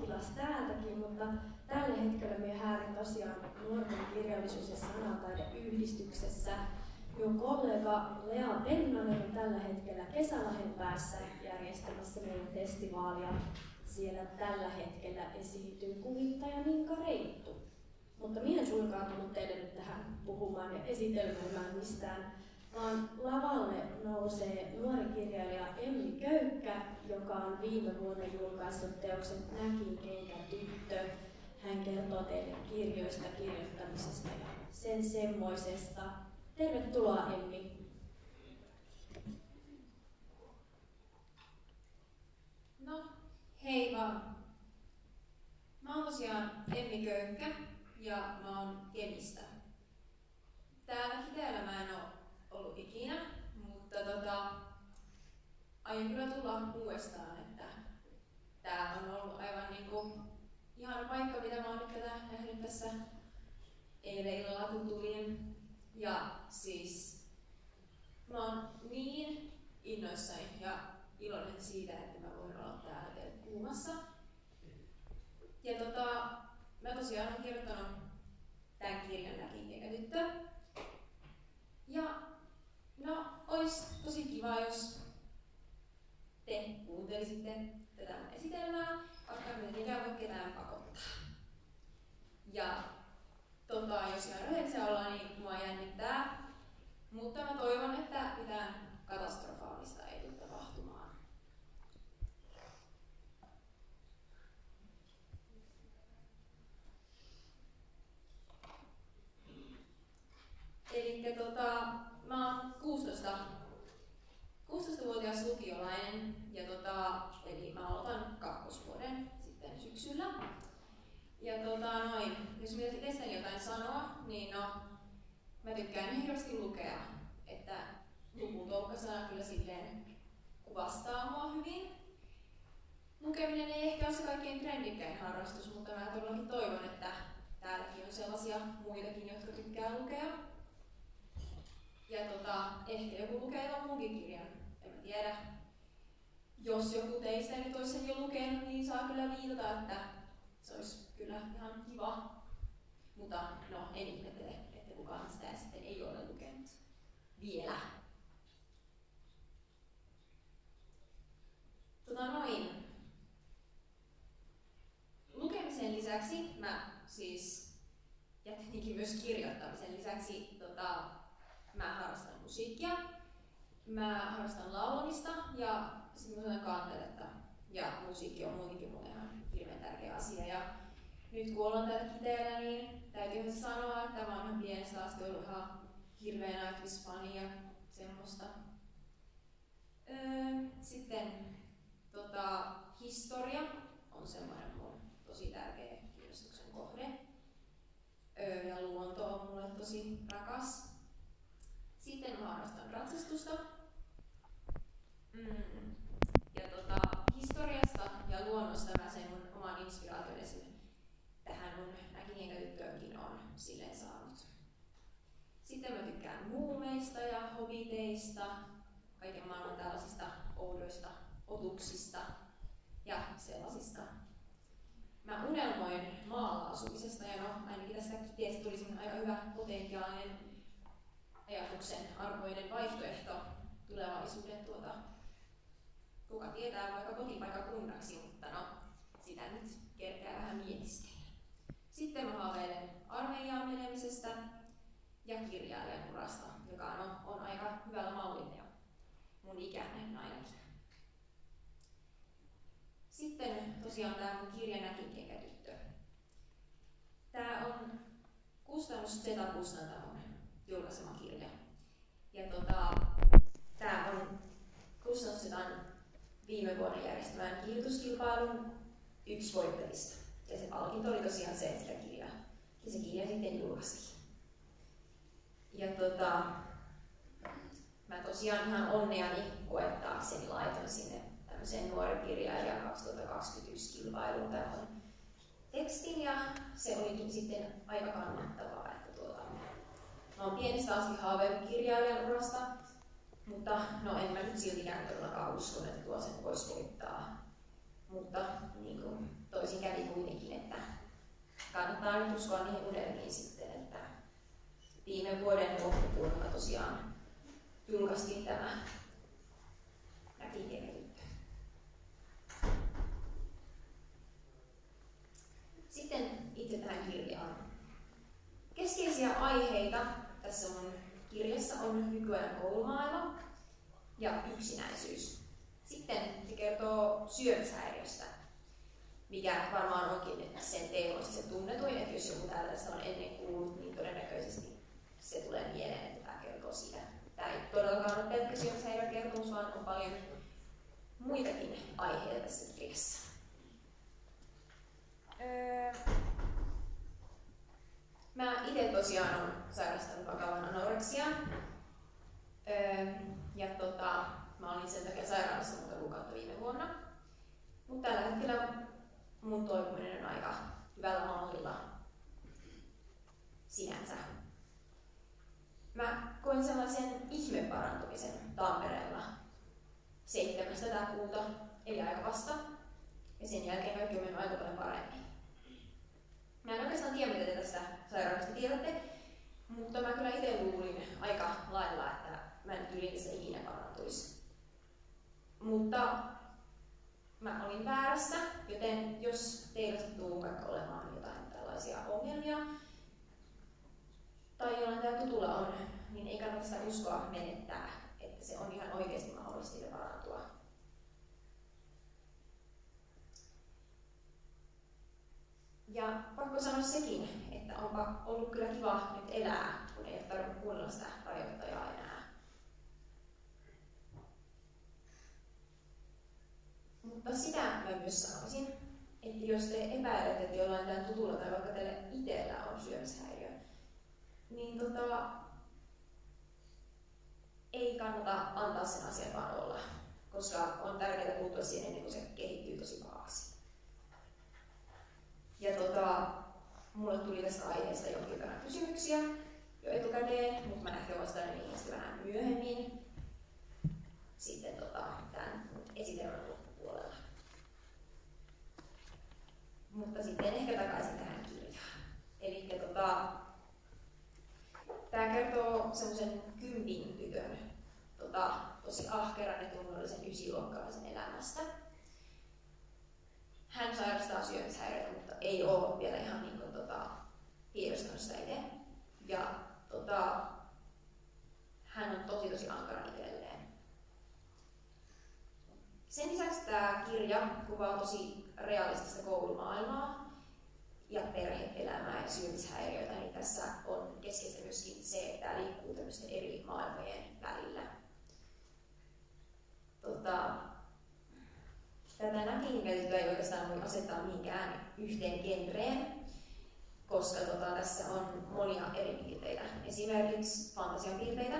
oppilas täältäkin, mutta tällä hetkellä me häärin tosiaan nuorten kirjallisuus- ja sanataideyhdistyksessä. Minun kollega Lea Pennanen on tällä hetkellä Kesälahen päässä järjestämässä meidän festivaalia. Siellä tällä hetkellä esiintyy kuvittaja Minka Reittu. Mutta minä en suinkaan tullut teille nyt tähän puhumaan ja esitelmään mistään vaan lavalle nousee nuori kirjailija Emmi Köykkä, joka on viime vuonna julkaissut teoksen Näkin kenkä tyttö. Hän kertoo teille kirjoista, kirjoittamisesta ja sen semmoisesta. Tervetuloa Emmi. No, hei vaan. Mä oon tosiaan Emmi Köykkä ja mä oon Kemistä. Täällä Kiteellä mä en oo ollut ikinä, mutta tota, aion kyllä tulla uudestaan, että tää on ollut aivan niinku ihan paikka, mitä mä oon nyt tätä nähnyt tässä eilen illalla, kun tulin. Ja siis mä oon niin innoissani ja iloinen siitä, että mä voin olla täällä teille kuumassa. Ja tota, mä tosiaan olen kirjoittanut tämän kirjan Näkin tyttö. Ja No, olisi tosi kiva, jos te kuuntelisitte tätä esitelmää, vaikka me tietenkään voi ketään pakottaa. Ja tota, jos ihan rehellisiä ollaan, niin mua jännittää. Mutta mä toivon, että mitään katastrofaalista ei tule tapahtumaan. Eli tota, mä oon 16, 16-vuotias lukiolainen, ja tota, eli mä aloitan kakkosvuoden sitten syksyllä. Ja tota, noin, jos minä itsestäni jotain sanoa, niin no, mä tykkään hirveästi lukea, että lukutoukkasana kyllä silleen kuvastaa mua hyvin. Lukeminen ei ehkä ole se kaikkein trendikkäin harrastus, mutta mä todellakin toivon, että täälläkin on sellaisia muitakin, jotka tykkää lukea. Ja tota, ehkä joku lukee jonkun munkin kirjan, en mä tiedä. Jos joku teistä nyt olisi sen jo lukenut, niin saa kyllä viitata, että se olisi kyllä ihan kiva. Mutta no, en ihmettele, että kukaan sitä sitten ei ole lukenut vielä. Tota noin. Lukemisen lisäksi mä siis, ja myös kirjoittamisen lisäksi tota, mä harrastan musiikkia, mä harrastan laulamista ja sitten mä kanteletta. Ja musiikki on muutenkin mun ihan hirveän tärkeä asia. Ja nyt kun ollaan täällä Kiteellä, niin täytyy sanoa, että mä oon pienestä asti ollut ihan hirveän Nightwish-fani ja semmoista. Öö, sitten tota, historia on semmoinen mun tosi tärkeä kiinnostuksen kohde. Öö, ja luonto on mulle tosi rakas. Sitten harrastan ratsastusta. Mm. Ja tota, historiasta ja luonnosta mä sen mun oman inspiraation esim. tähän mun näkinenkätyttöönkin on silleen saanut. Sitten mä tykkään muumeista ja hobiteista, kaiken maailman tällaisista oudoista otuksista ja sellaisista. Mä unelmoin maalla asumisesta ja no ainakin tästä kiteestä tuli aika hyvä potentiaalinen ajatuksen arvoinen vaihtoehto tulevaisuuden tuota, kuka tietää vaikka kotipaikkakunnaksi, mutta no, sitä nyt kerkeää vähän mietiskellä. Sitten mä haaveilen armeijaan menemisestä ja kirjailijan urasta, joka on, on aika hyvällä mallilla jo mun ikäinen ainakin. Sitten tosiaan tämä mun kirja Näkinkenkätyttö. Tämä on kustannus Zeta Kustantamon julkaisema kirja. Ja tota, tämä on kustannustetaan viime vuonna järjestämään kirjoituskilpailun yksi voittajista. Ja se palkinto oli tosiaan se, että sitä kirjaa. Ja se kirja sitten julkaistiin. Ja tota, mä tosiaan ihan onneani koettaakseni laitoin sinne tämmöiseen nuori kirjailija 2021 kilpailuun tämän tekstin ja se olikin sitten aika kannattavaa, mä oon pienestä asti haaveillut kirjailijan urasta, mutta no en mä nyt siltikään todellakaan uskon, että tuo sen voisi voittaa. Mutta niin kuin, toisin kävi kuitenkin, että kannattaa nyt uskoa niihin unelmiin sitten, että viime vuoden loppupuolella tosiaan julkaistiin tämä näkikirjatyttö. Sitten itse tähän kirjaan. Keskeisiä aiheita tässä mun kirjassa on nykyajan koulumaailma ja yksinäisyys. Sitten se kertoo syömishäiriöstä, mikä varmaan onkin sen teemoista se tunnetuin, että jos joku täällä tästä on ennen kuullut, niin todennäköisesti se tulee mieleen, että tämä kertoo siitä. Tämä ei todellakaan ole pelkkä syömishäiriökertomus, vaan on paljon muitakin aiheita tässä kirjassa. Öö, mä itse tosiaan olen sairastanut vakavan anoreksian. Ja tota, mä olin sen takia sairaalassa monta kuukautta viime vuonna. Mutta tällä hetkellä mun toipuminen on aika hyvällä mallilla sinänsä. Mä koin sellaisen ihmeparantumisen Tampereella 7. tätä kuuta, eli aika vasta. Ja sen jälkeen kaikki on mennyt aika paljon paremmin. Mä en oikeastaan tiedä, mitä te tästä sairaudesta tiedätte, mutta mä kyllä itse luulin aika lailla, että mä en yli tässä ikinä parantuisi. Mutta mä olin väärässä, joten jos teillä sattuu vaikka olemaan jotain tällaisia ongelmia, tai jollain teillä tutulla on, niin ei kannata sitä uskoa menettää, että se on ihan oikeasti mahdollista parantua. Ja pakko sanoa sekin, että onpa ollut kyllä kiva nyt elää, kun ei ole tarvinnut kuunnella sitä rajoittajaa enää. Mutta sitä mä myös sanoisin, että jos te epäilette, että jollain tämän tutulla tai vaikka teillä itsellä on syömishäiriö, niin tota, ei kannata antaa sen asian vaan olla, koska on tärkeää puuttua siihen ennen kuin se kehittyy tosi pahaksi. Ja tota, mulle tuli tästä aiheesta jonkin verran kysymyksiä jo etukäteen, mutta mä ehkä vastaan niihin sitten vähän myöhemmin sitten tota, tämän esitelmän loppupuolella. Mutta sitten ehkä takaisin tähän kirjaan. Eli tota, tämä kertoo semmoisen kympin tytön tota, tosi ahkeran ja tunnollisen ysiluokkalaisen elämästä. Hän sairastaa syömishäiriötä, ei ole vielä ihan niin kuin, tota, tiedostanut itse. Ja tota, hän on tosi tosi ankara itselleen. Sen lisäksi tämä kirja kuvaa tosi realistista koulumaailmaa ja perhe-elämää ja syömishäiriöitä, niin tässä on keskeistä myöskin se, että tämä liikkuu eri maailmojen välillä. Tota, tätä näkinkäyttöä ei oikeastaan voi asettaa mihinkään yhteen genreen, koska tota, tässä on monia eri piirteitä. Esimerkiksi fantasian piirteitä,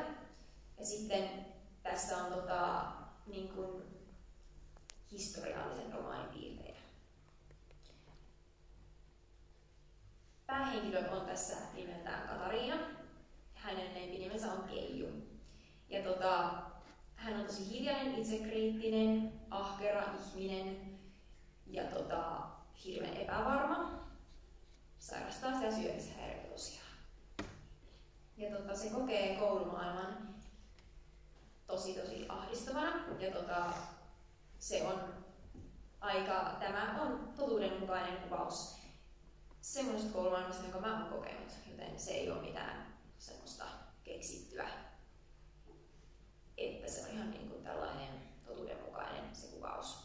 ja sitten tässä on tota, niin kuin, historiallisen romaanin piirteitä. Päähenkilö on tässä nimeltään Katariina. Hänen lempinimensä on Keiju. Ja tota, hän on tosi hiljainen, itsekriittinen, ahkera ihminen ja tota, hirveän epävarma. Sairastaa sitä syömishäiriötä tosiaan. Ja tota, se kokee koulumaailman tosi tosi ahdistavana. Ja tota, se on aika, tämä on totuudenmukainen kuvaus semmoisesta koulumaailmasta, jonka mä oon kokenut, joten se ei ole mitään semmoista keksittyä että se on ihan niin kuin tällainen totuudenmukainen se kuvaus.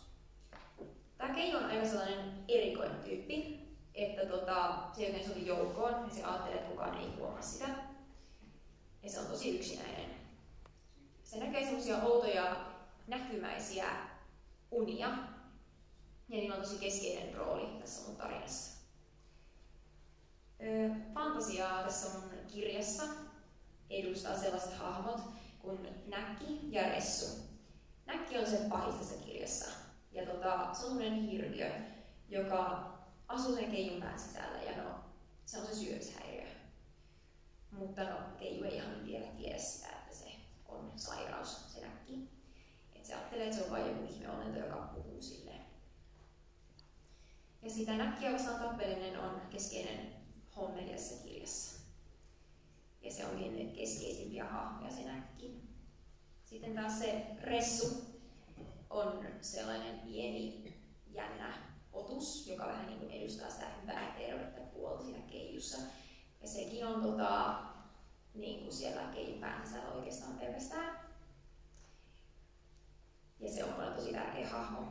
Tämä Keijo on aika sellainen erikoinen tyyppi, että tota, se joten sovi joukkoon ja se ajattelee, että kukaan ei huomaa sitä. Ja se on tosi yksinäinen. Se näkee semmoisia outoja näkymäisiä unia, ja niillä on tosi keskeinen rooli tässä mun tarinassa. Fantasiaa tässä mun kirjassa edustaa sellaiset hahmot, kuin Näkki ja Ressu. Näkki on se pahis tässä kirjassa. Ja tota, se on sellainen hirviö, joka asuu sen keijun pään sisällä ja no, se on se syömishäiriö. Mutta no, keiju ei ihan vielä tiedä sitä, että se on sairaus, se näkki. Et se ajattelee, että se on vain joku ihme olento, joka puhuu silleen. Ja sitä näkkiä vastaan tappeleminen on keskeinen hommeli tässä kirjassa. Ja se onkin keskeisimpiä hahmoja näkki. Sitten taas se Ressu on sellainen pieni jännä otus, joka vähän niin kuin edustaa sitä hyvää tervettä puolta siinä keijussa. Ja sekin on tota, niin kuin siellä keijun päänsä oikeastaan pelkästään. Ja se on tosi tärkeä hahmo.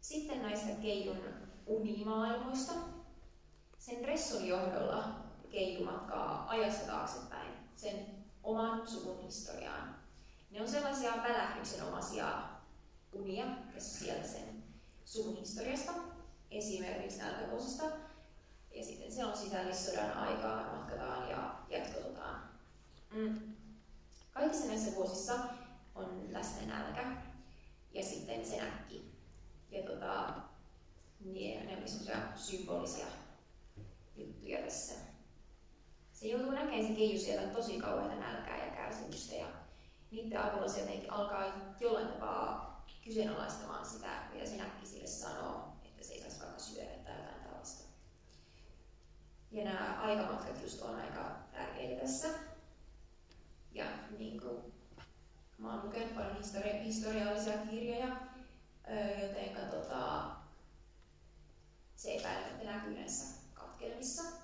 Sitten näistä keijun unimaailmoista. Sen Resson johdolla keiju matkaa ajassa taaksepäin sen oman suvun historiaan. Ne on sellaisia välähdyksenomaisia unia sieltä sen suvun historiasta, esimerkiksi nälkävuosista. Ja sitten se on sisällissodan aikaan, matkataan ja jatkotetaan. Mm. Kaikissa näissä vuosissa on läsnä nälkä ja sitten se näkki. Ja tota, niin, ne on symbolisia juttuja tässä. Se joutuu näkemään se keiju siellä tosi kauheita nälkää ja kärsimystä ja niiden avulla se alkaa jollain tapaa kyseenalaistamaan sitä, mitä se näkki sille sanoo, että se ei saisi vaikka syödä tai jotain tällaista. Ja nämä aikamatkat just on aika tärkeitä tässä. Ja niin kuin, mä oon lukenut paljon histori- historiallisia kirjoja, joten tota, se ei näkyy näissä katkelmissa.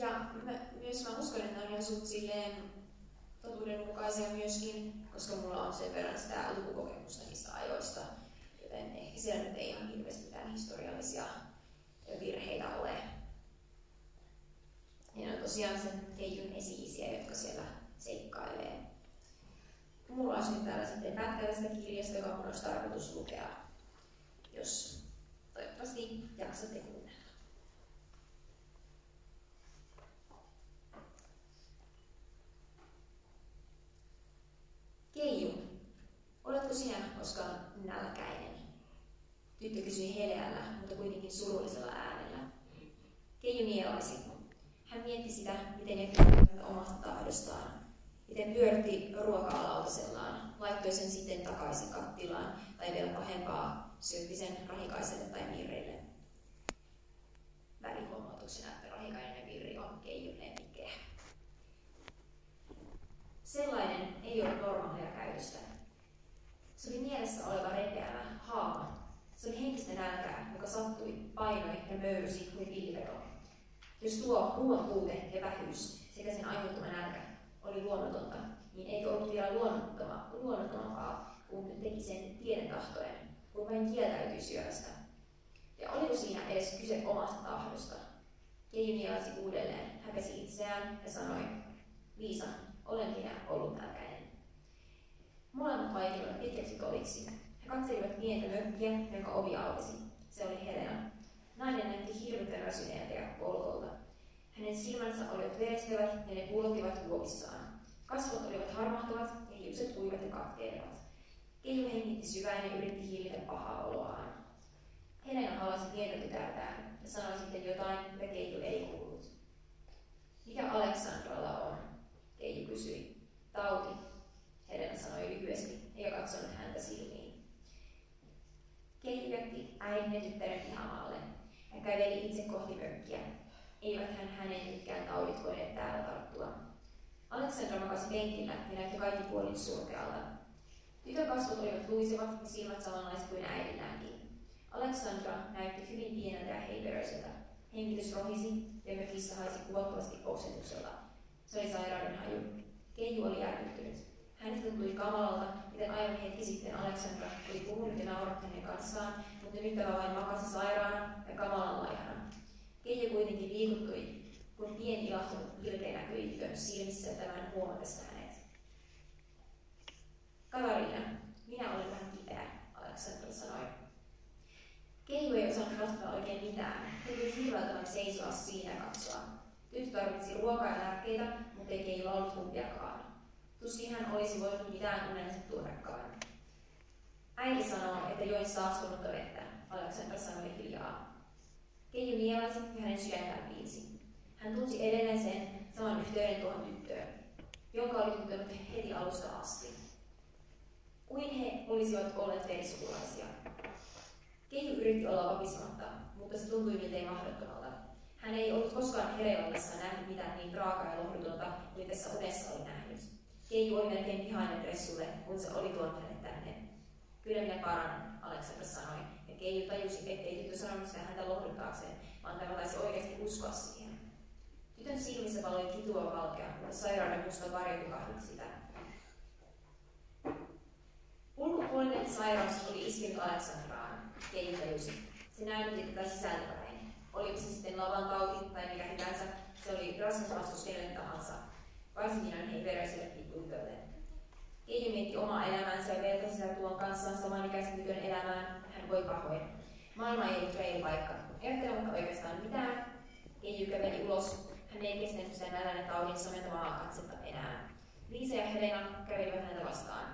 Ja mä, myös mä uskon, että ne on suht silleen totuudenmukaisia myöskin, koska mulla on sen verran sitä lukukokemusta niistä ajoista, joten ehkä siellä nyt ei ihan hirveästi mitään historiallisia virheitä ole. Ja ne on tosiaan sen keijun esi jotka siellä seikkailee. Mulla olisi nyt täällä sitten pätkä tästä kirjasta, joka mun olisi tarkoitus lukea, jos toivottavasti jaksatte kuunnella. Keiju, oletko sinä koskaan nälkäinen? Tyttö kysyi heleällä, mutta kuitenkin surullisella äänellä. Keiju nielaisi. Hän mietti sitä, miten jätti omasta tahdostaan. Miten pyöritti ruokaa lautasellaan, laittoi sen sitten takaisin kattilaan, tai vielä pahempaa, syötti sen rahikaiselle tai mirreille. Välihuomautuksena, että rahikainen ja virri on keijun lemmikkejä. Sellainen ei ole normaalia käytöstä. Se oli mielessä oleva repeävä haava. Se oli henkistä nälkää, joka sattui, painoi ja möyrysi kuin villivero. Jos tuo ruoan puute ja vähyys sekä sen aiheuttama nälkä oli luonnotonta, niin eikö ollut vielä luonnottoma, luonnottomampaa, kun teki sen tieden tahtoen, kun vain kieltäytyi syövästä. Ja oliko siinä edes kyse omasta tahdosta? Keiju uudelleen, häpesi itseään ja sanoi, Liisa, olen minä ollut nälkäinen. Molemmat vaikenivat pitkäksi koviksi. He katselivat pientä mökkiä, jonka ovi aukesi. Se oli Helena. Nainen näytti hirvittävän väsyneeltä ja polkolta. Hänen silmänsä olivat verestävät ja ne pulottivat vuokissaan. Kasvot olivat harmahtuvat ja hiukset kuivat ja katkeilevat. Keiju hengitti syvään ja yritti hillitä pahaa oloaan. Helena halasi pientä tytärtään ja sanoi sitten jotain, mitä Keiju ei kuullut. Mikä Aleksandralla on? Keiju kysyi. Tauti, Helena sanoi lyhyesti, eikä katsonut häntä silmiin. Keiju jätti äidin ja tyttären pihamaalle. Hän käveli itse kohti mökkiä. Eivät hän hänen nytkään taudit voineet täällä tarttua. Aleksandra makasi penkillä ja näytti kaikki puolin surkealta. Tytön kasvot olivat luisevat ja silmät samanlaiset kuin äidilläänkin. Aleksandra näytti hyvin pieneltä ja heiperöiseltä. Hengitys rohisi ja mökissä haisi kuvottavasti oksentukselta. Oli sairauden haju. Keiju oli järkyttynyt. Hänestä tuli kamalalta, miten aivan hetki sitten Aleksandra oli puhunut ja naurattanut hänen kanssaan, mutta nyt tämä vain makasi sairaana ja kamalan laihana. Keiju kuitenkin liikuttui, kun pieni ilahtunut ilkeä näkyi tytön silmissä tämän huomatessa hänet. Katariina, minä olen vähän kipeä, Aleksandra sanoi. Keiju ei osannut vastata oikein mitään. Tuntui hirveältä seisoa siinä katsoa. Tyttö tarvitsi ruokaa ja lääkkeitä, mutta ei Keiju ollut kumpiakaan. Tuskin hän olisi voinut mitään unensa tuodakaan. Äiti sanoo, että join saastunutta vettä, Aleksandra sanoi hiljaa. Keiju nielasi ja hänen sydäntään piinsi. Hän tunsi edelleen sen saman yhteyden tuohon tyttöön, jonka oli tuntenut heti alusta asti. Kuin he olisivat olleet verisukulaisia. Keiju yritti olla vapisematta, mutta se tuntui miltei mahdottomalta. Hän ei ollut koskaan Herelallessa nähnyt mitään niin raakaa ja lohdutonta kuin tässä unessa oli nähnyt. Keiju oli melkein vihainen Ressulle, kun se oli tuonut hänet tänne. Kyllä minä paranen, Aleksandra sanoi, ja Keiju tajusi, ettei tyttö sanonut sitä häntä lohduttaakseen, vaan tämä taisi oikeasti uskoa siihen. Tytön silmissä valoi kitua valkea, mutta sairauden musta varjo tukahdut sitä. Ulkopuolinen sairaus oli iskenyt Aleksandraan, Keiju tajusi. Se näytti tätä sisältäpäin. Oliko se sitten lavan tauti tai mikä hyvänsä, se oli raskas vastus kenelle tahansa, varsinkin näin heivereiselle pikkutytölle. Keiju mietti omaa elämäänsä ja vertasi sitä tuon kanssaan samanikäisen tytön elämään. Hän voi pahoin. Maailma ei ollut reilu paikka. Ajattelematta oikeastaan mitään, Keiju käveli ulos. Hän ei kestänyt sitä nälän taudin samentamaa katsetta enää. Liisa ja Helena kävelivät häntä vastaan.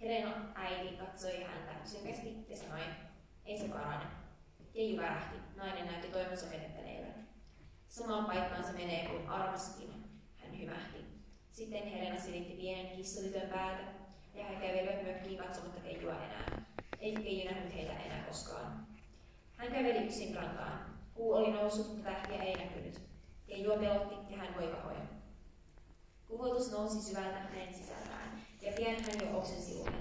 Helena äiti katsoi häntä synkästi ja sanoi, ei se parane. Keiju värähti. Nainen näytti toivonsa menettäneelle. Samaan paikkaan se menee kuin armaskin, hän hymähti. Sitten Helena silitti pienen kissatytön päätä ja he kävelivät mökkiin katsomatta Keijua enää. Ei Keiju nähnyt heitä enää koskaan. Hän käveli yksin rantaan. Kuu oli noussut, mutta tähtiä ei näkynyt. Keijua pelotti ja hän voi pahoin. Kuvotus nousi syvältä hänen sisällään ja pian hän jo oksensi unen.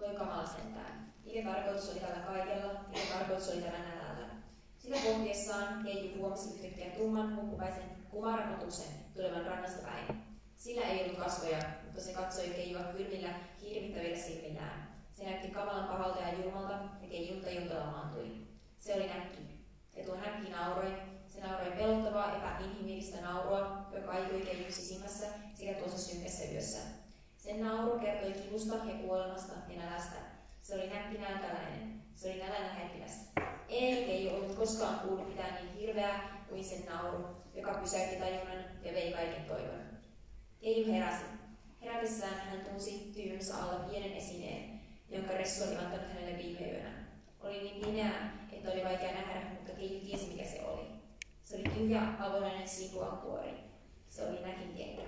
Voi kamala sentään. Mikä tarkoitus tällä kaikella, mikä tarkoitus tällä nälällä. Sitä pohtiessaan Keiju huomasi yhtäkkiä tumman, hukkupäisen kumarakotuksen tulevan rannasta päin. Sillä ei ollut kasvoja, mutta se katsoi Keijua kylmillä, hirvittävillä silmillään. Se näytti kamalan pahalta ja julmalta, ja Keijun tajunta lamaantui. Se oli näkki. Ja tuo näkki nauroi. Se nauroi pelottavaa, epäinhimillistä naurua, joka kaikui Keijun sisimmässä sekä tuossa synkässä yössä. Sen nauru kertoi kivusta ja kuolemasta ja nälästä. Se oli näkki nälkäläinen. Se oli nälän lähettiläs. Ei Keiju ollut koskaan kuullut mitään niin hirveää kuin sen nauru, joka pysäytti tajunnan ja vei kaiken toivon. Keiju heräsi. Herätessään hän tunsi tyynensä alla pienen esineen, jonka Ressu oli antanut hänelle viime yönä. Oli niin pimeää, että oli vaikea nähdä, mutta Keiju tiesi mikä se oli. Se oli tyhjä, avonainen sipuan kuori. Se oli näkin kenkä.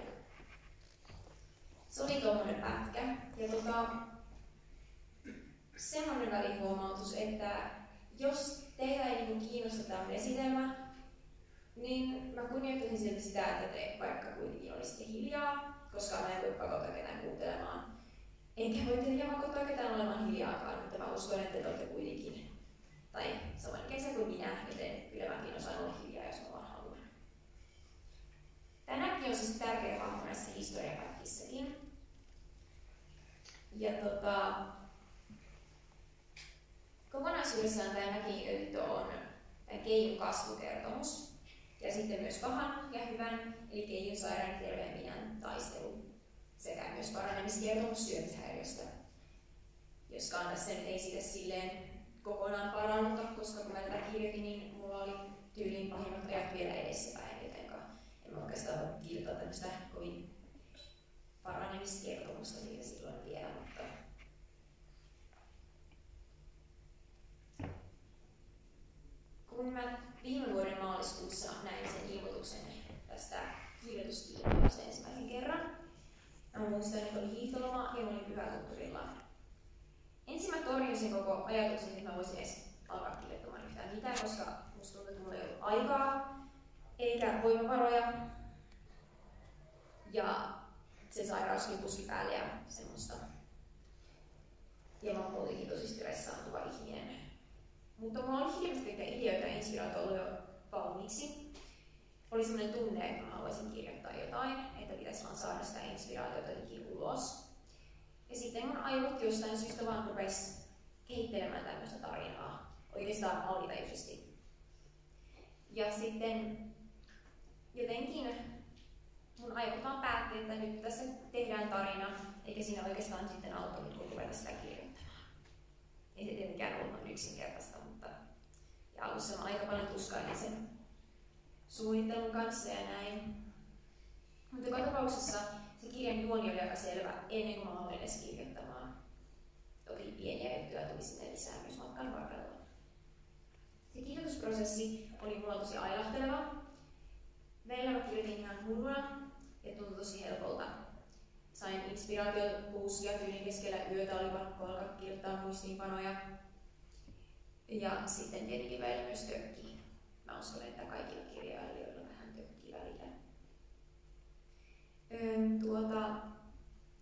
Se oli tuommoinen pätkä. Ja tota, semmoinen välihuomautus, että jos teitä ei niinku kiinnosta tämä esitelmä, niin mä kunnioittaisin silti sitä, että te vaikka kuitenkin olisitte hiljaa, koska mä en voi pakottaa ketään kuuntelemaan. Enkä voi tehdä pakottaa ketään olemaan hiljaakaan, mutta mä uskon, että te olette kuitenkin, tai saman kesä kuin minä, joten kyllä mäkin osaan olla hiljaa, jos mä vaan haluan. Tänäkin on siis tärkeä hahmo näissä historiapätkissäkin. Ja tota, kokonaisuudessaan tämä näkinöyhtö on Keijun kasvukertomus. Ja sitten myös pahan ja hyvän, eli Keijun sairaan terveen minän taistelu. Sekä myös paranemiskertomus syömishäiriöstä. Joskaan tässä nyt ei siitä silleen kokonaan parannuta, koska kun mä tätä kirjoitin, niin mulla oli tyyliin pahimmat ajat vielä edessäpäin, joten en oikeastaan voi kirjoittaa tämmöistä kovin paranemiskertomusta niitä silloin vielä, mutta kun mä viime vuoden maaliskuussa näin sen ilmoituksen tästä kirjoituskilpailusta ensimmäisen kerran, mä muistan, että oli hiihtoloma ja mä olin pyhäkulttuurilla. Ensin mä torjun sen koko ajatuksen, että mä voisin edes alkaa kirjoittamaan yhtään mitään, koska musta tuntuu, että mulla ei ollut aikaa eikä voimavaroja. Ja se sairauskin puski päälle ja semmoista. Ja mä oon tosi stressaantuva ihminen. Mutta mulla oli hirveästi ideoita ja inspiraatio ollut jo valmiiksi. Oli sellainen tunne, että mä haluaisin kirjoittaa jotain, että pitäisi vaan saada sitä inspiraatiota jotenkin ulos. Ja sitten mun aivot jostain syystä vaan rupes kehittelemään tämmöistä tarinaa, oikeastaan alitajuisesti. Ja sitten jotenkin mun aivot vaan päätti, että nyt tässä tehdään tarina, eikä siinä oikeastaan sitten auttanut, ruveta sitä kirjoittamaan. Ei tietenkään ollut yksinkertaista, mutta ja alussa mä aika paljon tuskailin sen suunnittelun kanssa ja näin. Mutta joka tapauksessa se kirjan juoni oli aika selvä ennen kuin mä aloin edes kirjoittamaan. Toki pieniä juttuja tuli sinne lisää myös matkan varrella. Se kirjoitusprosessi oli mulla tosi ailahteleva. Meillä mä kirjoitin ihan hulluna ja tuntui tosi helpolta. Sain inspiraatiota uusia tyylin keskellä yötä, oli pakko alkaa kirjoittaa muistiinpanoja. Ja sitten tietenkin välillä myös tökkii. Mä uskon, että kaikilla kirjailijoilla vähän tökkii välillä. Tuota,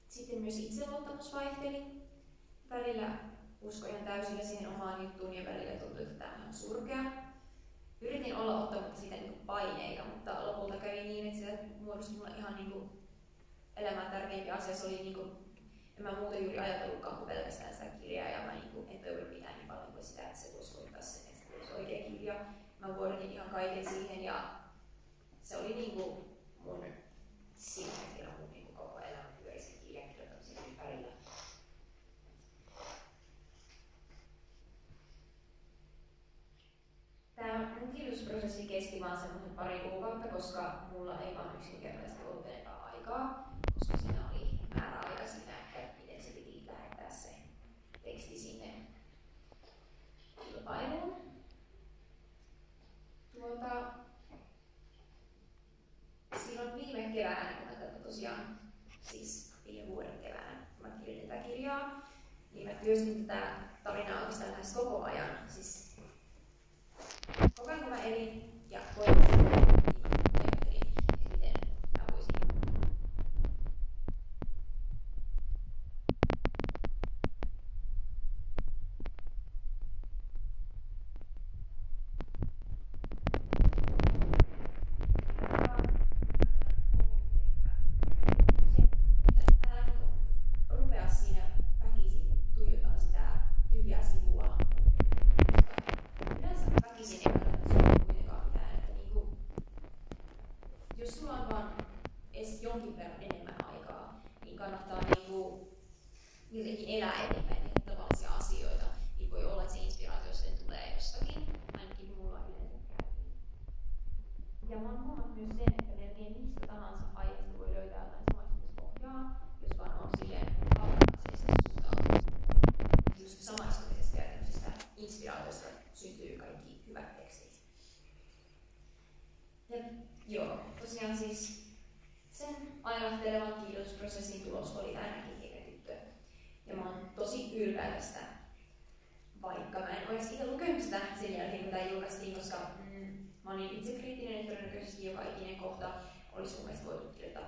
sitten myös itseluottamus vaihteli. Välillä uskoin ihan täysillä siihen omaan juttuun ja välillä tuntui, että tämä on surkea. Yritin olla ottamatta siitä niin paineita, mutta lopulta kävi niin, että sitä muodostui mulle ihan niin kuin elämään tärkeimpiä asia. Se oli niin kuin, en mä muuta juuri ajatellutkaan kuin pelkästään sitä kirjaa ja mä niin kuin, en toivon mitään niin paljon kuin sitä, että se voisi voittaa sen, että se olisi oikea kirja. Mä vuodatin ihan kaiken siihen ja se oli niin kuin mun siinä hetkellä mun niin kuin koko elämä pyöri sen kirjan ympärillä. Tämä mun kirjoitusprosessi kesti vaan semmoisen pari kuukautta, koska mulla ei vaan yksinkertaisesti ollut enempää aikaa, koska siinä oli määräaika siinä, että miten se piti lähettää se teksti sinne kilpailuun. Tuota, silloin viime keväänä, kun tosiaan, siis viime vuoden keväänä, mä kirjoitin tätä kirjaa, niin mä työstin tätä tarinaa oikeastaan lähes koko ajan. Siis koko ajan kun mä elin ja koin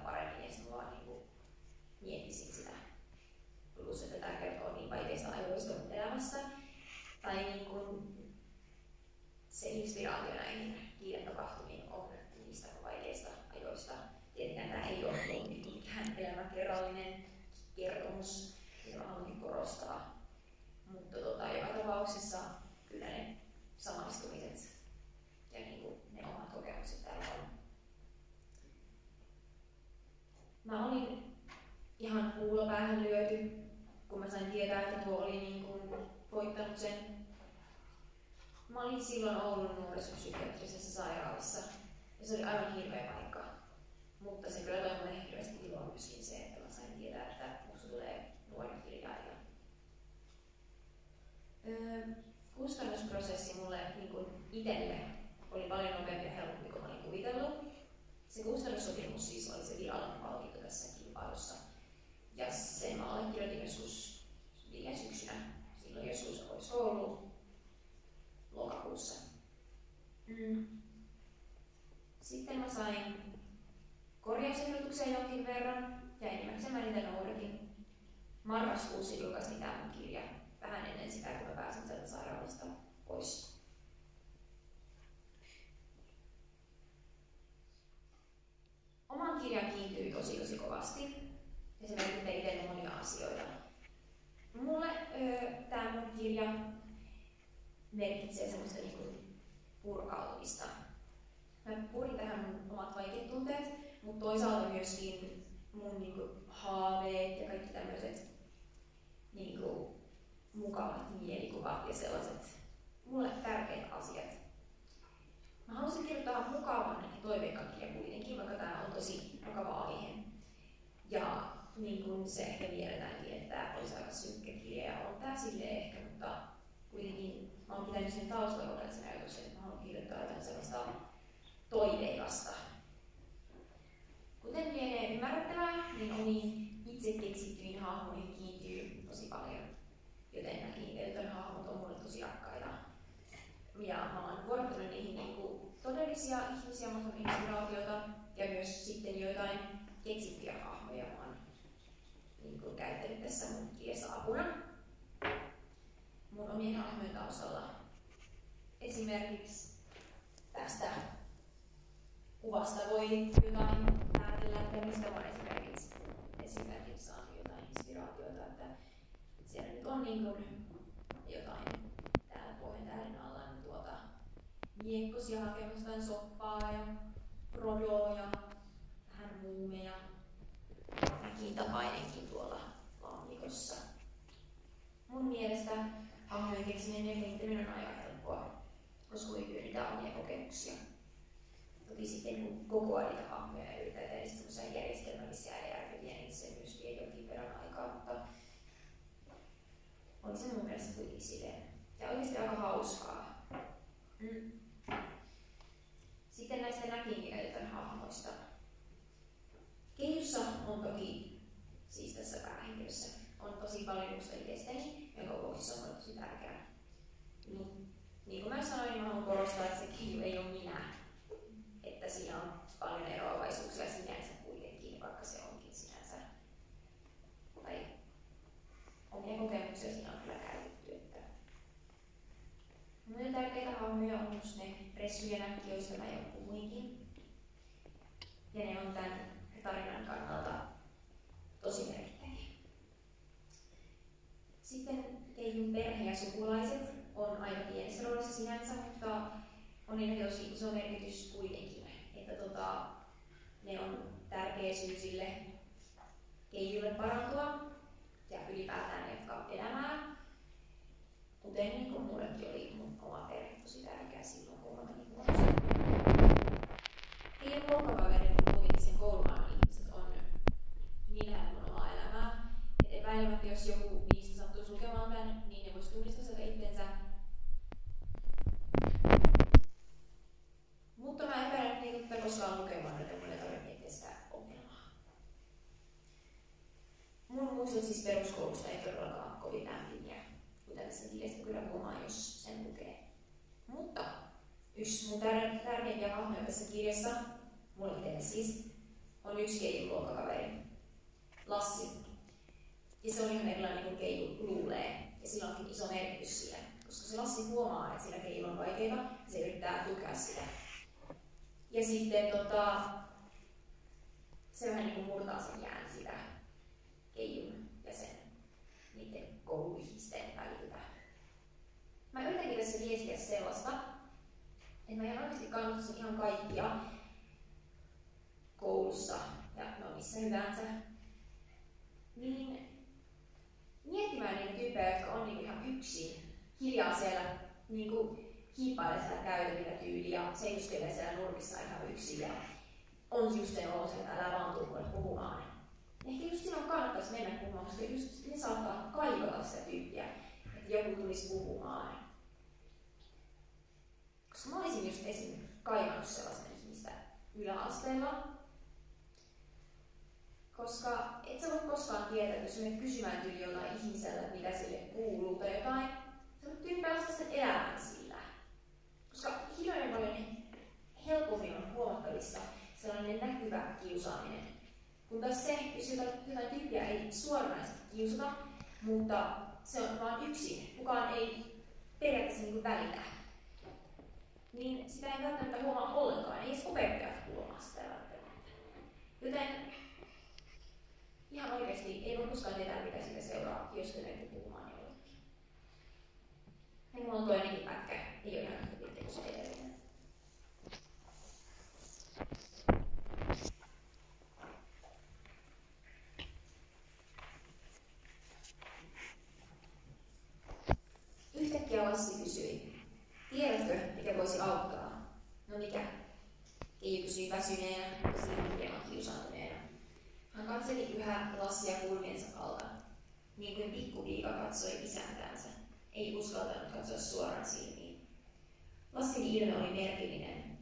paremmin, ja sitten vaan niin kuin miettisin sitä. Plus, että tämä kertoo niin vaikeista ajoista elämässä. Tai niin kuin se inspiraatio näihin kiiren tapahtumiin on niistä vaikeista ajoista. Tietenkään tämä ei ole niin mikään elämäkerrallinen kertomus, jota haluan niin korostaa. Mutta tota, joka tapauksessa kyllä ne samaistumiset ja niin kuin ne omat kokemukset täällä on mä olin ihan kuulopäähän lyöty, kun mä sain tietää, että tuo oli niin kuin voittanut sen. Mä olin silloin Oulun nuorisopsykiatrisessa sairaalassa ja se oli aivan hirveä paikka. Mutta se kyllä toi mulle hirveästi iloa myöskin se, että mä sain tietää, että musta tulee nuori kirjailija. Öö, kustannusprosessi mulle niin kuin itelle oli paljon nopeampi ja helpompi kuin mä olin kuvitellut. Se kustannussopimus siis oli se vialla tässä kilpailussa. Ja se mä allekirjoitin joskus viime syksynä, silloin joskus olisi ollut lokakuussa. Mm. Sitten mä sain korjausehdotuksen jonkin verran ja enimmäkseen mä niitä noudatin. Marraskuussa julkaistiin tämä kirja vähän ennen sitä, kun mä pääsin sieltä sairaalasta pois. oman kirjan kiintyy tosi tosi kovasti ja se merkitsee itselle monia asioita. Mulle tämä mun kirja merkitsee semmoista niinku purkautumista. Mä purin tähän mun omat vaikeat tunteet, mutta toisaalta myöskin mun niinku haaveet ja kaikki tämmöiset niinku, mukavat mielikuvat ja sellaiset mulle tärkeät asiat Mä halusin kirjoittaa mukavan ja toiveen kaikille kuitenkin, vaikka tämä on tosi mukava aihe. Ja niin kuin se ehkä mielelläänkin, että tämä olisi aika synkkä kirja ja on tämä sille ehkä, mutta kuitenkin mä oon pitänyt sen taustalla tämän sen ajatuksen, että mä haluan kirjoittaa jotain sellaista toiveikasta. Kuten lienee ymmärrettävää, niin omiin itse keksittyihin hahmoihin kiintyy tosi paljon. Joten nämäkin hahmot on mulle tosi rakkaita. Ja mä oon vuorottanut niihin niinku todellisia ihmisiä, mutta inspiraatiota ja myös sitten joitain keksittyjä hahmoja mä oon niinku käyttänyt tässä mun kirjassa apuna mun omien hahmojen taustalla. Esimerkiksi tästä kuvasta voi jotain päätellä, että mistä mä esimerkiksi, esimerkiksi saanut jotain inspiraatiota, että siellä nyt on niin kuin jotain täällä pohjan alla niin tuota miekkosia hakemassa jotain soppaa ja rodoa ja vähän muumeja. Kiintapainenkin tuolla lammikossa. Mun mielestä hahmojen keksiminen ja kehittäminen on aika helppoa, koska voi hyödyntää omia kokemuksia. Toki sitten kun kokoaa niitä hahmoja ja yrittää tehdä järjestelmällisiä ja järkeviä, niin se myös vie jonkin verran aikaa, mutta on se mun mielestä kuitenkin silleen. Ja oikeasti aika hauskaa. Mm. Sitten näistä näkinkielten hahmoista. Keijussa on toki, siis tässä päähenkilössä, on tosi paljon musta itsestäni, jonka on tosi tärkeää. Niin, niin kuin mä sanoin, niin mä haluan korostaa, että se Keiju ei ole minä. Että siinä on paljon eroavaisuuksia sinänsä kuitenkin, vaikka se onkin sinänsä. Tai omia kokemuksia siinä on kyllä käytetty. Muita tärkeitä hahmoja on just ne Ressu ja Näkki, joista mä jo puhuinkin. Ja ne on tämän tarinan kannalta tosi merkittäviä. Sitten Keijun perhe ja sukulaiset on aika pienessä roolissa sinänsä, mutta on niillä tosi iso merkitys kuitenkin. Että tota, ne on tärkeä syy sille Keijulle parantua ja ylipäätään jatkaa elämää. Kuten niin kuin mullekin oli mun oma perhe tosi tärkeä silloin, kun mä menin huonosti. Keijun luokkakaverit ja kuitenkin sen koulumaailman ihmiset on niin lähellä mun omaa elämää. Et epäilemättä jos joku lukemaan tämän, niin ne voisi tunnistaa sieltä itsensä. Mutta mä epäilen, että niitä koskaan lukemaan, että mun ei tarvitse miettiä sitä ongelmaa. Mun muistot siis peruskoulusta ei todellakaan kovin lämpimiä, tässä kirjasta kyllä huomaa, jos sen lukee. Mutta yksi mun tär- tärkeimpiä hahmoja tässä kirjassa, mulle itselle siis, on yksi keijun luokkakaveri, Lassi, ja se on ihan erilainen kuin Keiju luulee. Ja sillä onkin iso merkitys sille. Koska se Lassi huomaa, että sillä Keijulla on vaikeaa, se yrittää tukea sitä. Ja sitten tota, se vähän niin kuin murtaa sen jään sitä Keijun ja kouluihmisten väliltä. Mä yritänkin tässä viestiä sellaista, että mä ihan oikeasti kannustaisin ihan kaikkia koulussa ja no missä hyvänsä, niin miettimään niitä tyyppejä, jotka on niinku ihan yksin, hiljaa siellä niinku hiippailee siellä käytävillä tyyliä ja seisoskelee siellä nurkissa ihan yksin ja on just sen olo, että älä vaan tuu puhumaan. Ehkä just silloin kannattaisi mennä puhumaan, koska just ne saattaa kaivata sitä tyyppiä, että joku tulisi puhumaan. Koska mä olisin just esim. kaivannut sellaista ihmistä yläasteella, koska et sä voi koskaan tietää, jos menet kysymään tyyli jotain ihmisellä, mitä sille kuuluu tai jotain, sä voit tyyli pelastaa sen elämän sillä. Koska hiljainen paljon helpommin on huomattavissa sellainen näkyvä kiusaaminen. Kun taas se, jos jotain tyyppiä ei suoranaisesti kiusata, mutta se on vain yksin, kukaan ei periaatteessa niin välitä, niin sitä ei välttämättä huomaa ollenkaan, ei edes opettajat huomaa sitä välttämättä. Joten ihan oikeasti ei voi koskaan tietää, mitä siitä seuraa, jos te menette puhumaan jollekin. Ja mulla on toinenkin pätkä, ei ole ihan kuin se edellinen. Yhtäkkiä Lassi kysyi, tiedätkö, mikä voisi auttaa? No mikä? Ei kysyi väsyneenä, siinä hieman kiusaantuneen katseli yhä Lassia kulmiensa alta, niin kuin pikkupiika katsoi isäntänsä. Ei uskaltanut katsoa suoraan silmiin. Lassin ilme oli merkillinen.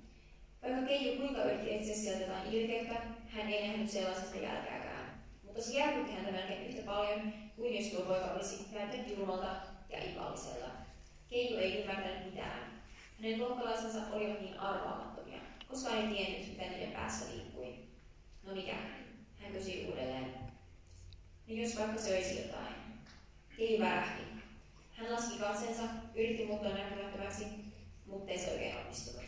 Vaikka Keiju kuinka yritti etsiä sieltä jotain ilkeyttä, hän ei nähnyt sellaisesta jälkeäkään. Mutta se järkytti häntä melkein yhtä paljon kuin jos tuo poika olisi näyttänyt julmalta ja ikallisella. Keiju ei ymmärtänyt mitään. Hänen luokkalaisensa olivat niin arvaamattomia, koska ei tiennyt, mitä niiden päässä liikkui. No mikä? Hän kysyi uudelleen. Niin jos vaikka söisi jotain. Keiju värähti. Hän laski katseensa, yritti muuttua näkymättömäksi, mutta ei se oikein onnistunut.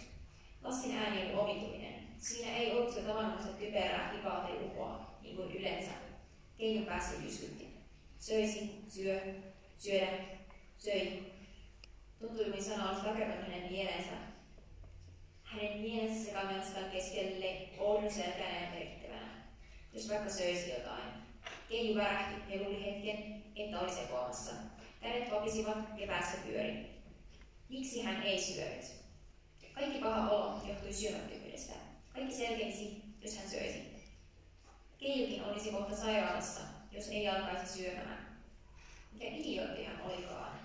Lassin ääni oli omituinen. Siinä ei ollut se tavanomaista typerää hipaatejuhua, niin kuin yleensä. Keijun päässä jyskytti. Söisi, syö, syödä, söi. Tuntui kuin sana olisi rakentanut hänen mieleensä. Hänen mielensä sekamellastaan keskelle oudon selkeänä ja merkittävänä. Jos vaikka söisi jotain. Keiju värähti ja luuli hetken, että oli sekoamassa. Kädet vapisivat ja päässä pyöri. Miksi hän ei syönyt? Kaikki paha olo johtui syömättömyydestä. Kaikki selkeisi, jos hän söisi. Keijukin olisi kohta sairaalassa, jos ei alkaisi syömään. Mikä idiootti hän olikaan.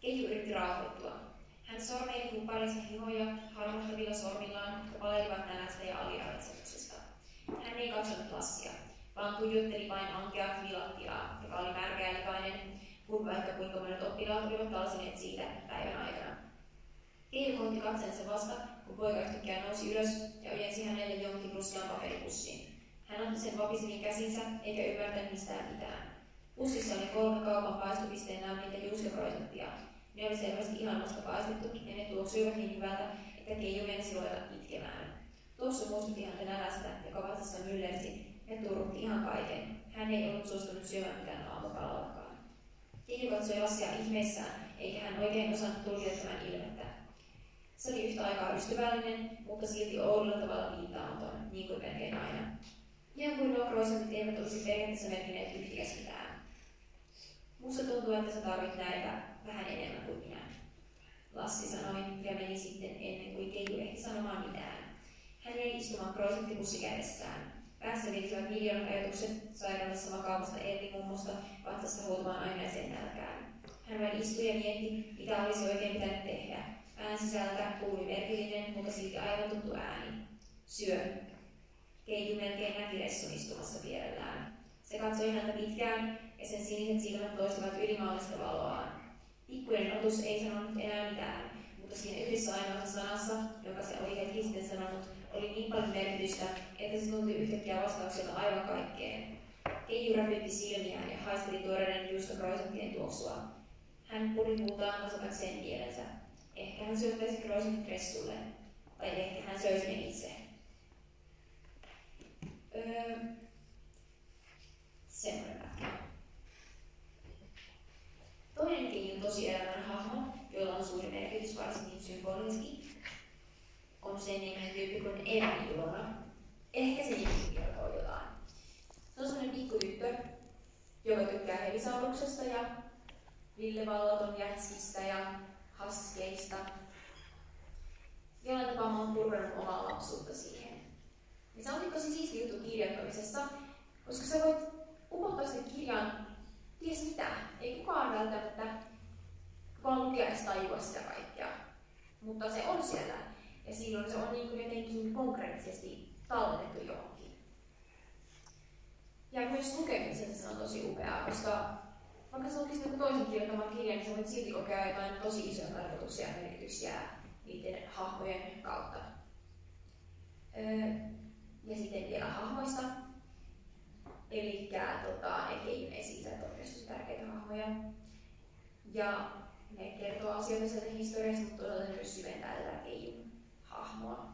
Keiju yritti rauhoittua. Hän sormeili kumppaninsa hihoja harmahtavilla sormillaan, jotka palelivat nälästä ja aliravitsemuksesta. Hän ei katsonut Lassia, vaan tuijotteli vain ankeaa vilattiaa, joka oli märkä ja likainen, kun vaikka kuinka monet oppilaat olivat talsineet siitä päivän aikana. Keijo kohotti katseensa vasta, kun poika yhtäkkiä nousi ylös ja ojensi hänelle jonkin ruskean paperipussiin. Hän otti sen vapiseniin käsinsä, eikä ymmärtänyt mistään mitään. Pussissa oli kolme kaupan paistopisteen lämmintä juustoproisenttia. Ne oli selvästi ihan vasta paistettu ja ne tuoksuivat niin hyvältä, että Keijo meinasi ruveta itkemään. Tuossa muistutti häntä nälästä, joka vatsassa myllersi ja turrutti ihan kaiken. Hän ei ollut suostunut syömään mitään aamupalallakaan. Keijo katsoi Lassia ihmeissään, eikä hän oikein osannut tulkita tämän ilmettä. Se oli yhtä aikaa ystävällinen, mutta silti oudolla tavalla viittaamaton, niin kuin melkein aina. Ihan kuin nuo eivät olisi periaatteessa merkineet yhtikäs mitään. Musta tuntuu, että sä tarvit näitä vähän enemmän kuin minä. Lassi sanoi ja meni sitten ennen kuin Keiju ehti sanomaan mitään. Hän jäi istumaan kroisanttipussi kädessään. Päässä viilisivät miljoonat ajatukset sairaalassa makaavasta Elli mummosta vatsassa huutamaan ainaiseen nälkään. Hän vain istui ja mietti, mitä olisi oikein pitänyt tehdä. Pään sisältä kuului merkillinen, mutta silti aivan tuttu ääni. Syö. Keiju melkein näki Ressun istumassa vierellään. Se katsoi häntä pitkään, ja sen siniset silmät loistivat ylimaallista valoaan. Pikkuinen otus ei sanonut enää mitään, mutta siinä yhdessä ainoassa sanassa, joka se oli hetki sitten sanonut, oli niin paljon merkitystä, että se tuntui yhtäkkiä vastauksella aivan kaikkeen. Keiju räpytti silmiään ja haisteli tuoreiden juustokroisanttien tuoksua. Hän puri huutaan tasatakseen mielensä. Ehkä hän syöttäisi kroisantit Ressulle, tai ehkä hän söisi ne itse. Öö, semmoinen pätkä. Toinen Keijun tosielämän hahmo, jolla on suuri merkitys varsinkin symbolisesti, on sen niminen tyyppi kuin Emmi Ilona. Ehkä se nimi kertoo jotain. Se on sellainen pikkutyttö, joka tykkää helisauruksesta ja Ville Vallaton jätskistä ja haskeista. Jollain tapaa mä oon purkanut omaa lapsuutta siihen. Ja se on tosi siisti juttu kirjoittamisessa, koska sä voit upottaa sen kirjan ties mitä. Ei kukaan välttämättä kukaan lukea edes tajua sitä kaikkea. Mutta se on siellä. Ja silloin se on niin kuin jotenkin konkreettisesti tallennettu johonkin. Ja myös lukemisessa se on tosi upeaa, koska vaikka sä lukisit toisen kirjoittaman kirjan, niin sä voit silti kokea jotain tosi isoja tarkoituksia ja merkityksiä niiden hahmojen kautta. Öö, ja sitten vielä hahmoista. Eli tota, Keijun esi-isät on tärkeitä hahmoja. Ja ne kertoo asioita sieltä historiasta, mutta todella myös syventää tätä Keijun hahmoa.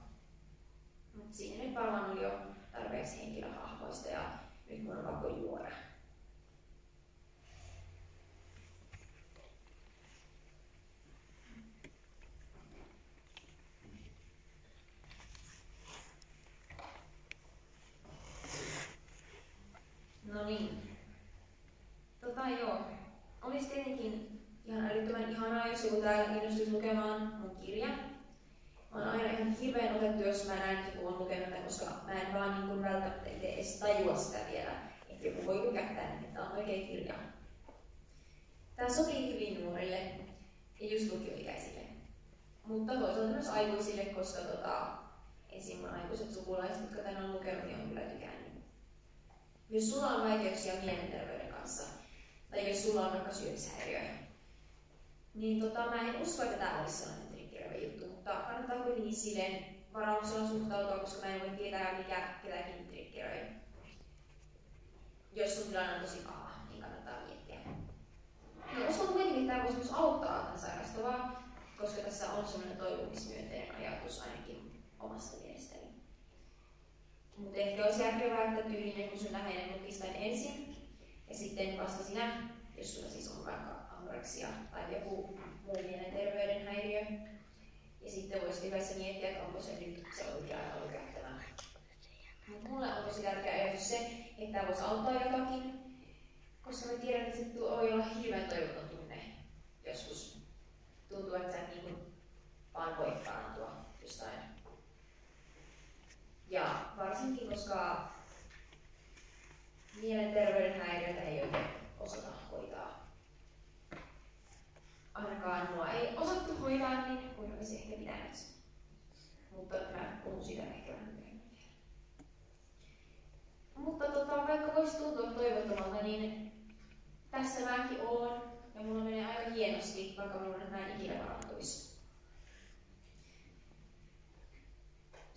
Mutta siinä nyt varmaan oli jo tarpeeksi henkilöhahmoista ja nyt mun on pakko juoda. Niin. Tota joo. Olisi tietenkin ihan älyttömän ihanaa, jos joku täällä innostuisi lukemaan mun kirjan. Mä oon aina ihan hirveän otettu, jos mä näen, että joku on lukenut koska mä en vaan niin kuin välttämättä itse edes tajua sitä vielä, että joku voi lykättää, niin että on oikein kirja. Tämä sopii hyvin nuorille ja just lukioikäisille. Mutta toisaalta myös aikuisille, koska tota, esim. aikuiset sukulaiset, jotka tänne on lukenut, niin on kyllä tykännyt. Jos sulla on vaikeuksia mielenterveyden kanssa, tai jos sulla on vaikka syömishäiriö, niin tota, mä en usko, että tämä olisi sellainen triggeröivä juttu, mutta kannattaa kuitenkin silleen varauksella suhtautua, koska mä en voi tietää, mikä ketäkin triggeröi. Jos sun tilanne on tosi paha, niin kannattaa miettiä. No, uskon kuitenkin, että tämä voisi myös auttaa tämän sairastavaa, koska tässä on sellainen toivomismyönteinen ajatus ainakin omasta mielestäni. Mutta ehkä olisi järkevää, että tyylinen sun läheinen lukisi ensin, ja sitten vasta sinä, jos sulla siis on vaikka anoreksia tai joku muu mielenterveyden häiriö. Ja sitten voisi yhdessä miettiä, että onko se nyt se oikea aika lykättävä. Mutta mulle on tosi tärkeä ajatus se, että voisi auttaa jotakin, koska mä tiedän, että se voi olla hirveän toivoton tunne joskus. Tuntuu, että sä niin vaan voi parantua jostain. Ja varsinkin, koska mielenterveyden häiriöitä ei oikein osata hoitaa. Ainakaan mua ei osattu hoitaa niin kuin olisi ehkä pitänyt. Mutta mä puhun siitä ehkä vähän myöhemmin Mutta tota, vaikka voisi tuntua toivottomalta, niin tässä mäkin oon ja mulla menee aika hienosti, vaikka mulla näin ikinä parantuisi.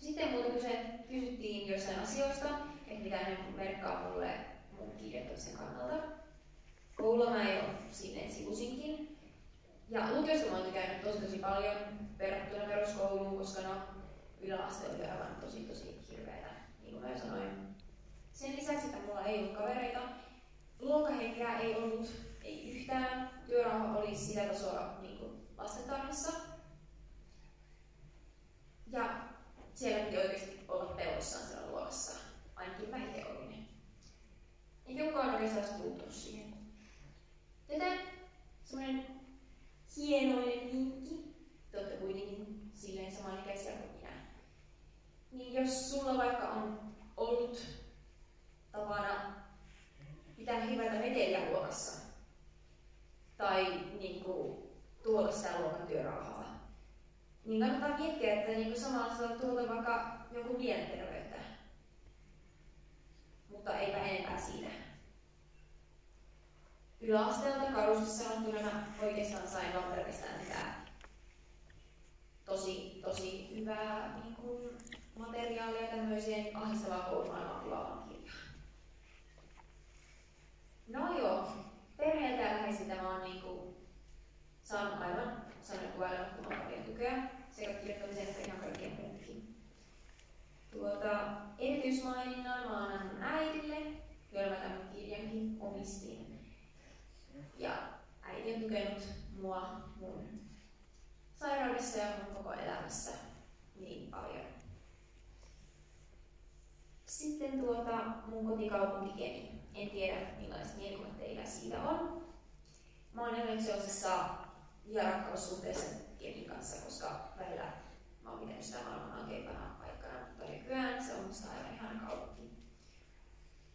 Sitten muuten kysyttiin joistain asioista, että mitä ne merkkaa mulle mun kirjoittamisen kannalta. Koululla mä jo silleen sivusinkin. Ja lukiosta mä oon tykännyt tosi tosi paljon verrattuna peruskouluun, koska no yläaste oli aivan tosi tosi hirveitä, niin kuin mä jo sanoin. Sen lisäksi, että mulla ei ollut kavereita, luokkahenkeä ei ollut, ei yhtään. Työrauha oli sitä tasoa niin kuin. Ja siellä piti oikeasti olla pelossaan siellä luokassa. Ainakin mä itse olin. Eikä kukaan oikeastaan puuttunut siihen. Joten semmoinen hienoinen vinkki, te olette kuitenkin silleen samanikäisiä kuin minä. Niin jos sulla vaikka on ollut tapana pitää hirveätä meteliä luokassa, tai niin kuin, tuoda sitä luokan työrauhaa, niin kannattaa miettiä, että niin kuin samalla saa tuoda vaikka jonkun mielenterveyttä. Mutta eipä enempää siitä. Yläasteelta karusti sanottuna mä oikeastaan sain vaan pelkästään mitään tosi, tosi hyvää niin kuin, materiaalia tämmöiseen ahdistavaan koulumaailmaan kuvaavaan kirjaan. No joo, perheeltä ja läheisiltä mä oon niin kuin, saanut aivan sanon kuvailemattoman paljon tukea sekä kirjoittamiseen että ihan kaikkien muutkin. Tuota, erityismaininnan mä annan äidille, jolla mä tämän kirjankin omistin. Ja äiti on tukenut mua mun sairaudessa ja mun koko elämässä niin paljon. Sitten tuota mun kotikaupunki Kemi. En tiedä millaiset mielikuvat teillä siitä on. Mä oon sellaisessa ja rakkaussuhteessa Kemin kanssa, koska välillä mä oon pitänyt sitä maailman oikeimpana paikkana, mutta nykyään se on musta aivan ihana kaupunki.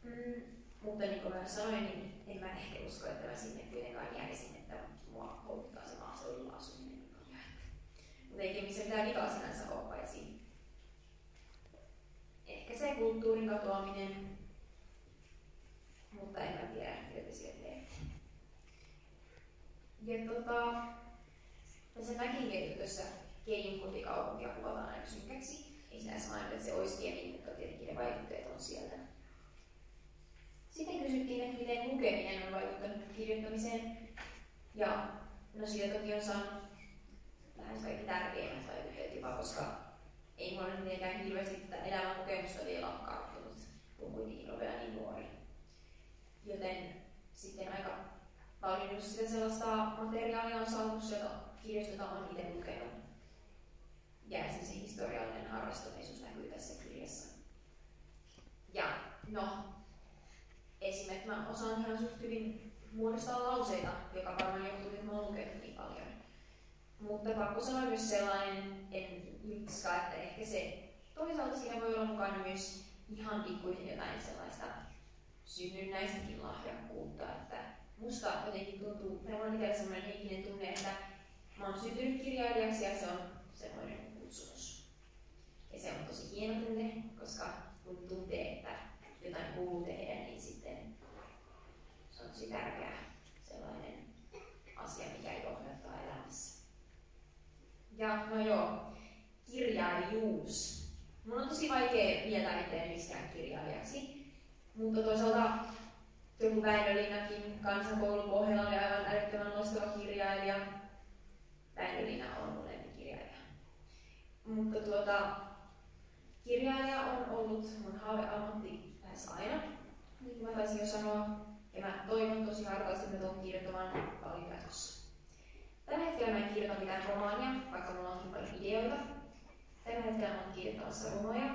Mm, mutta niin kuin mä sanoin, niin en mä ehkä usko, että mä sinne kuitenkaan jäisin, että mua houkuttaa se maaseudulla asuminen. Mutta ei Kemissä mitään vikaa sinänsä ole, paitsi ehkä se kulttuurin katoaminen, mutta en mä tiedä, mitä te siellä teette. Ja tota, tässä näkin tuossa Keijun kotikaupunkia kuvataan aina synkäksi. Ei sinänsä mainita, että se olisi Kemi, mutta tietenkin ne vaikutteet on sieltä. Sitten kysyttiin, että miten lukeminen on vaikuttanut kirjoittamiseen. Ja no sieltä toki on saanut lähes kaikki tärkeimmät vaikutteet jopa, koska ei mulla nyt mitenkään hirveästi tätä elämän kokemusta vielä ole karttunut, kun kuitenkin on vielä niin nuori. Joten sitten aika paljon just sitä sellaista materiaalia on saanut sieltä kirjastosta on itse lukenut. Ja se historiallinen harrastuneisuus näkyy tässä kirjassa. Ja no, esimerkiksi mä osaan ihan suht hyvin muodostaa lauseita, joka varmaan johtuu, että mä oon lukenut niin paljon. Mutta pakko sanoa myös sellainen, en yksikä, että ehkä se toisaalta siinä voi olla mukana myös ihan pikkuisen jotain sellaista synnynnäistäkin lahjakkuutta, että musta jotenkin tuntuu, meillä on itsellä sellainen henkinen tunne, että mä oon syntynyt kirjailijaksi ja se on semmoinen kutsumus. Ja se on tosi hieno tunne, koska kun tuntee, että jotain kuuluu tehdä, niin sitten se on tosi tärkeä sellainen asia, mikä johdattaa elämässä. Ja no joo, kirjailijuus. Mun on tosi vaikea mieltää itseäni miskään kirjailijaksi, mutta toisaalta joku Väinö Linnakin kansankoulun pohjalla oli aivan älyttömän loistava kirjailija. Väinö Linna on mun lempikirjailija. Mutta tuota, kirjailija on ollut mun haaveammatti lähes aina, niin kuin mä taisin jo sanoa. Ja mä toivon tosi hartaasti, että mä tuun kirjoittamaan paljon jatkossa. Tällä hetkellä mä en kirjoita mitään romaania, vaikka mulla onkin paljon ideoita. Tällä hetkellä mä oon kirjoittamassa runoja.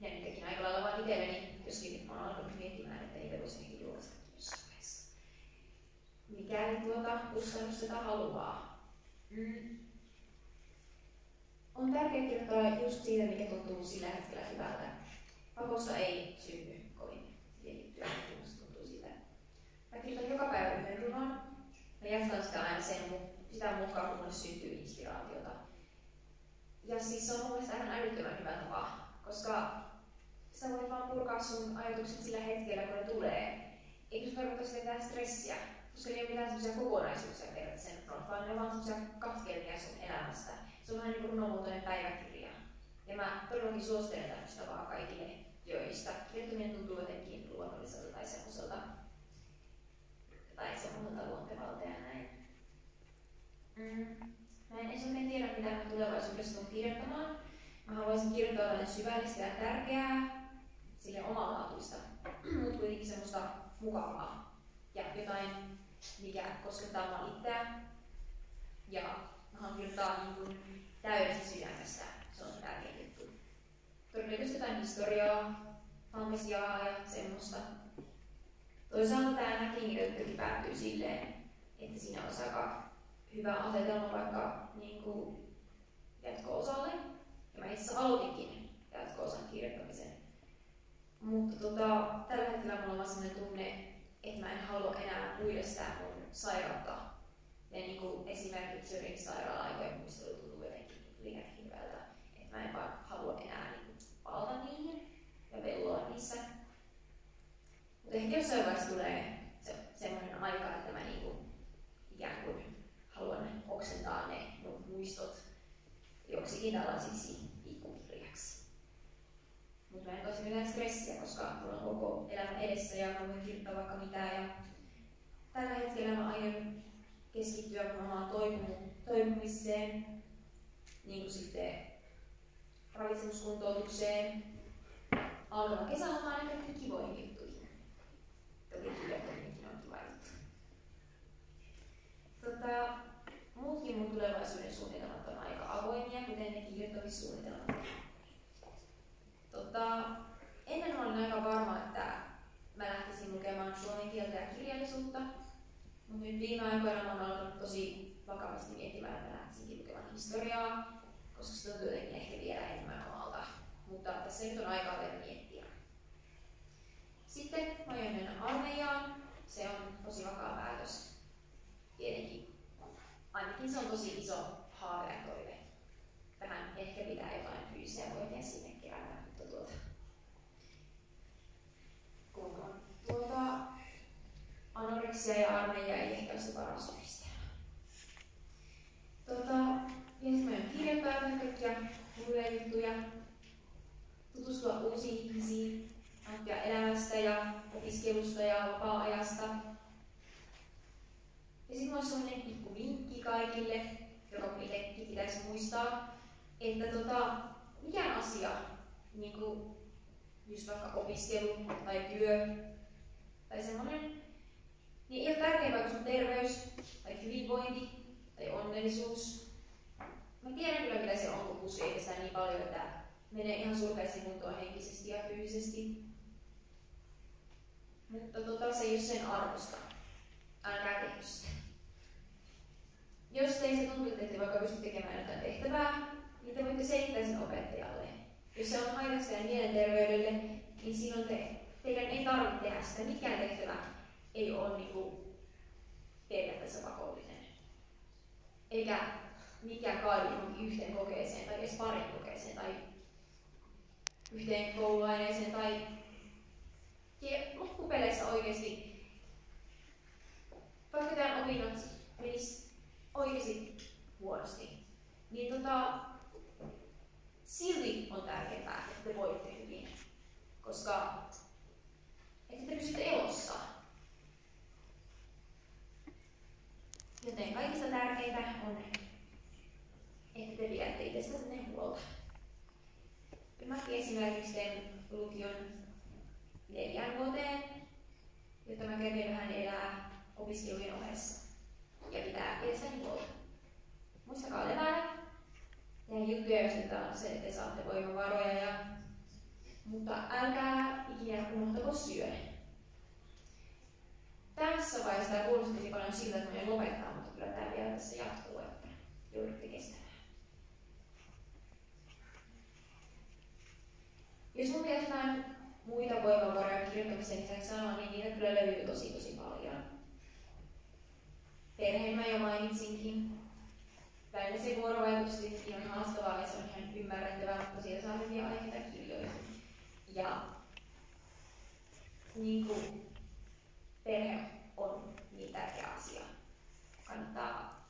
Ja niitäkin aika lailla vaan itselleni, joskin mä oon alkanut miettimään, että niitä voisi ehkä julkaista jossain vaiheessa. Mikäli tuota kustannus sitä haluaa. Mm. On tärkeää kirjoittaa just siitä, mikä tuntuu sillä hetkellä hyvältä. Pakosta ei synny kovin mietittyä, tuntuu siitä. Mä kirjoitan joka päivä yhden runon. Mä jatkan sitä aina sen, sitä mukaan, kun mulle syntyy inspiraatiota. Ja siis se on mun mielestä aivan älyttömän hyvä tapa, koska sä voit vaan purkaa sun ajatukset sillä hetkellä, kun ne tulee. Eikö se tarkoita mitään stressiä, koska ei ole mitään sellaisia kokonaisuuksia periaatteessa, vaan ne on vaan sellaisia katkelmia sun elämästä. Se on vähän niin kuin runomuotoinen päiväkirja. Ja mä todellakin suosittelen tämmöistä vaan kaikille, joista kirjoittaminen tuntuu jotenkin luonnolliselta tai semmoiselta tai semmoiselta luontevalta ja näin. Mm. Mä en esimerkiksi tiedä, mitä mä tulevaisuudessa tulen kirjoittamaan. Mä haluaisin kirjoittaa jotain syvällistä ja tärkeää, sille omalaatuista, mutta kuitenkin semmoista mukavaa. Koskettaa mua itseä. Ja kirjoittaa niin täydestä sydämestä. Se on se tärkein juttu. Todennäköisesti jotain historiaa, fantasiaa ja semmoista. Toisaalta tämä näkin päättyy silleen, että siinä olisi aika hyvä asetelma vaikka niin kuin jatko-osalle. Ja mä itse aloitinkin jatko-osan kirjoittamisen. Mutta tota, tällä hetkellä mulla on sellainen tunne, että mä en halua enää uudestaan mun sairautta. Ja niin kuin esimerkiksi Syrin sairaala-aikojen muistelu tuntuu jotenkin liian hirveältä. Että mä en vaan halua enää niin kuin palata niihin ja velloa niissä. Mutta ehkä jossain vaiheessa tulee se, semmoinen aika, että mä niin kuin ikään kuin haluan oksentaa ne mun muistot joksikin tällaisiksi pikkukirjaksi. Mutta mä en tosi mitään stressiä, koska mulla on koko elämä edessä ja mä voin kirjoittaa vaikka mitään. Ja tällä hetkellä mä aion keskittyä omaan toipumiseen, niin kuin sitten ravitsemuskuntoutukseen. Alkava kesälomaan ja kaikki kivoihin juttuihin. Toki kirjoittaminenkin on kiva juttu. Tota, muutkin mun tulevaisuuden suunnitelmat on aika avoimia, kuten ne kirjoittamissuunnitelmat. Tota, ennen olin aika varma, että mä lähtisin lukemaan suomen kieltä ja kirjallisuutta, mutta nyt viime aikoina oon alkanut tosi vakavasti miettimään, lähtisinkin lukemaan historiaa, koska se tuntuu jotenkin ehkä vielä enemmän omalta. Mutta tässä nyt on aikaa vielä miettiä. Sitten mä aion mennä armeijaan. Se on tosi vakaa päätös. Tietenkin ainakin se on tosi iso haave ja toive. Vähän ehkä pitää jotain fyysisiä voimia sinne kerätä, mutta tuota, kun on tuota, anoreksia ja armeija ei ehkä ole se paras yhdistelmä. Tota, ja sitten mä kirjoittaa kaikkia muille juttuja, tutustua uusiin ihmisiin, nauttia elämästä ja opiskelusta ja vapaa-ajasta, ja sitten olisi sellainen pikku vinkki kaikille, joka itsekin pitäisi muistaa, että tota, mikään asia, niin kuin just vaikka opiskelu tai työ tai semmoinen, niin ei ole tärkeämpää kuin sun terveys tai hyvinvointi tai onnellisuus. Mä tiedän kyllä mitä se on, kun pussi sitä niin paljon, että menee ihan surkeasti kuntoon henkisesti ja fyysisesti. Mutta tota, se ei ole sen arvosta. Älkää sitä. jos teistä tuntuu, että ette vaikka pysty tekemään jotain tehtävää, niin te voitte selittää sen opettajalle. Jos se on haitaksi teidän mielenterveydelle, niin silloin te, teidän ei tarvitse tehdä sitä. Mikään tehtävä ei ole niin kuin, periaatteessa pakollinen. Eikä mikään johonkin yhteen kokeeseen tai edes parin kokeeseen tai yhteen kouluaineeseen tai loppupeleissä oikeasti, vaikka tämän opinnot menis oikeasti huonosti, niin tota, silti on tärkeää, että te voitte hyvin, koska että te pysytte elossa. Joten kaikista tärkeintä on, että te pidätte itsestänne huolta. Mäkin esimerkiksi teen lukion neljään vuoteen, jotta mä kerran vähän elää opiskelujen ohessa ja pitää itsestäni huolta. Muistakaa levätä. Ja juttuja, jos nyt on se, että te saatte voimavaroja. Ja... Mutta älkää ikinä unohtako syödä. Tässä vaiheessa tämä kuulostaisi paljon siltä, että me lopettaa, kyllä tämä vielä tässä jatkuu, että joudutte kestämään. Jos mun pitäisi jotain muita voimavaroja kirjoittamisen lisäksi sanoa, niin niitä kyllä löytyy tosi tosi paljon. Perheen mä jo mainitsinkin. Välillä se vuorovaikutus on haastavaa ja se on ihan ymmärrettävää, mutta siellä saa hyviä aiheita kirjoihin. Ja niin kuin perhe on niin tärkeä asia. Kannattaa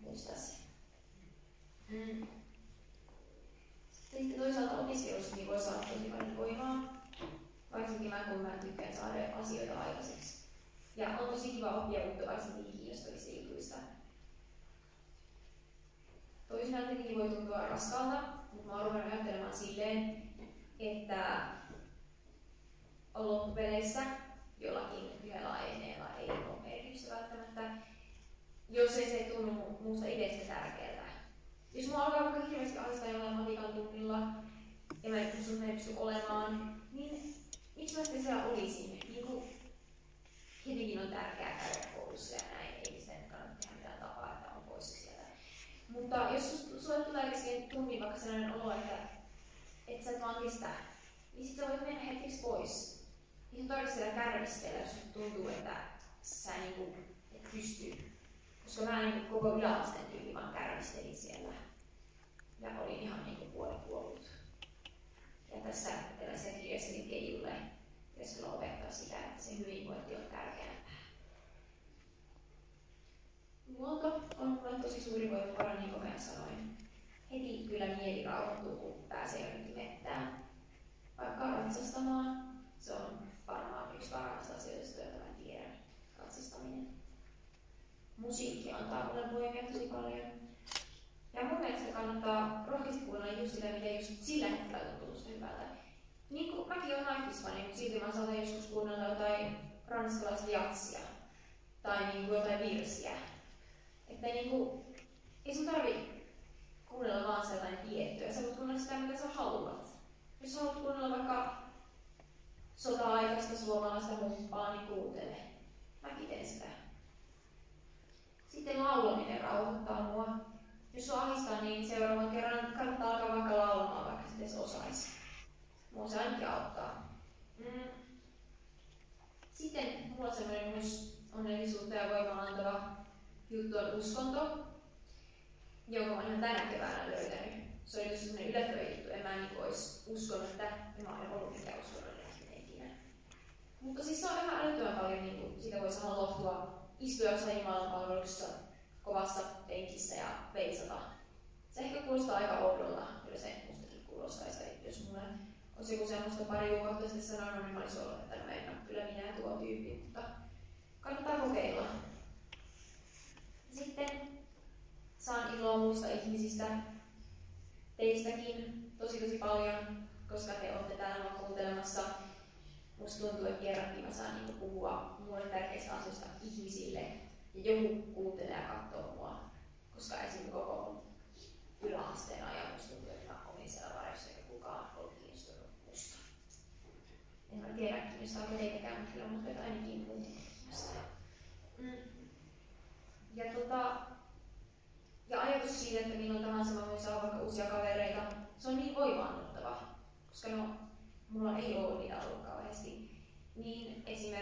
muistaa se. Mm. Sitten toisaalta opiskelussa niin voi saada tosi paljon voimaa, varsinkin mä kun mä tykkään saada asioita aikaiseksi. Ja on tosi kiva oppia uutta varsinkin kiinnostavista jutuista. Toisinaan tietenkin voi tuntua raskalta, mutta mä oon ajattelemaan silleen, että on loppupeleissä jollakin yhdellä aineella ei ole merkitystä välttämättä, jos ei se tunnu muusta idestä tärkeältä jos mä alkaa vaikka hirveästi ahdistaa jollain matikan tunnilla, ja mä en pysty, olemaan, niin miksi mä sitten siellä olisin? Niin kuin, tietenkin on tärkeää käydä koulussa ja näin, ei sen kannata tehdä mitään tapaa, että on pois sieltä. Mutta jos sulle tulee kesken tunnin vaikka sellainen olo, että et sä et vaan kestä, niin sit sä voit mennä hetkeksi pois. Sun tarvitse siellä kärvistellä, jos tuntuu, että sä niinku et pysty. Koska mä niin koko yläasteen tyyli vaan kärvistelin siellä ja olin ihan niin kuin puolikuollut. Ja tässä tällaisessa kirjassa niin Keijulle pitäisi opettaa sitä, että se hyvinvointi on tärkeämpää. Luonto on mulle tosi suuri voimavara, niin kuin mä sanoin. Heti kyllä mieli rauhoittuu, kun pääsee jonnekin mettään. Vaikka ratsastamaan, se on varmaan yksi parhaista asioista, joita mä tiedän, ratsastaminen. Musiikki antaa mulle voimia tosi paljon ja mun mielestä kannattaa rohkeasti kuunnella just sitä, mikä just sillä hetkellä tuntuu susta hyvältä. Niin kuin mäkin olen naikisfani, mutta silti mä saatan joskus kuunnella jotain ranskalaista jatsia tai niin kuin jotain virsiä. Että niin kuin, ei sun tarvi kuunnella vaan sellainen tiettyä. Sä voit kuunnella sitä, mitä sä haluat. Jos sä haluat kuunnella vaikka sota-aikaista suomalaista humppaa, niin kuuntele. Mäkin teen sitä. Sitten laulaminen rauhoittaa mua jos on ahistaa, niin seuraavan kerran kannattaa alkaa vaikka laulamaan, vaikka sitten se osaisi. Mua se ainakin auttaa. Mm. Sitten mulla semmoinen myös onnellisuutta ja voimaa antava juttu on uskonto, jonka mä ihan tänä keväänä löytänyt. Se oli tosi semmoinen yllättävä juttu, en mä niin olisi uskonut, että mä olen ollut mikään uskonnollinen ikinä. Mutta siis se on ihan älyttömän paljon, niin kuin, sitä voi saada lohtua istua jossain Jumalan palveluksessa kovassa penkissä ja veisata. Se ehkä kuulostaa aika oudolta, kyllä se mustakin kuulostaisi, jos mulle olisi joku semmoista pari kuukautta sitten sanonut, niin mä olisin ollut, että no en ole kyllä minä tuo tyyppi, mutta kannattaa kokeilla. Sitten saan iloa muista ihmisistä, teistäkin tosi tosi paljon, koska te olette täällä kuuntelemassa. Musta tuntuu, että kerrankin mä saan niinku puhua mulle tärkeistä asioista ihmisille, ja joku kuuntelee ja katsoo mua, koska esim. koko yläasteen ajan tuntui, että mä olin siellä varjossa eikä kukaan ollut kiinnostunut musta. En mä tiedä, kiinnostaako teitäkään, mutta kyllä musta ainakin muut kiinnostaa. Mm. Ja tota,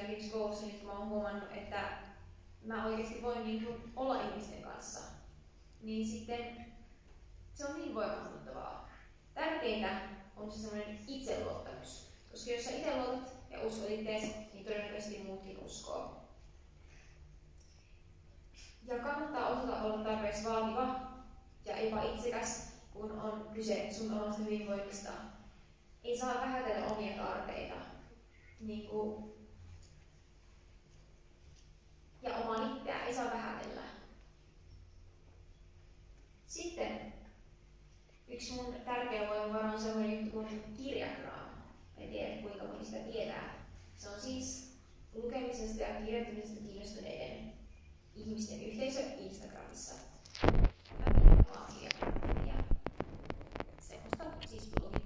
esimerkiksi koulussa nyt mä oon huomannut, että mä oikeasti voin niin kuin olla ihmisten kanssa, niin sitten se on niin voimaannuttavaa. Tärkeintä on se semmoinen itseluottamus. Koska jos sä itse luotat ja uskot itseesi, niin todennäköisesti muutkin uskoo. Ja kannattaa osata olla tarpeeksi vaativa ja epäitsekäs, kun on kyse sun omasta hyvinvoinnista. Ei saa vähätellä omia tarpeita. Niin kuin ja omaa itseä ei saa vähätellä. Sitten yksi mun tärkeä voimavara on sellainen juttu kuin kirjakraama. En tiedä kuinka moni sitä tietää. Se on siis lukemisesta ja kirjoittamisesta kiinnostuneiden ihmisten yhteisö Instagramissa. ja semmoista siis blogin.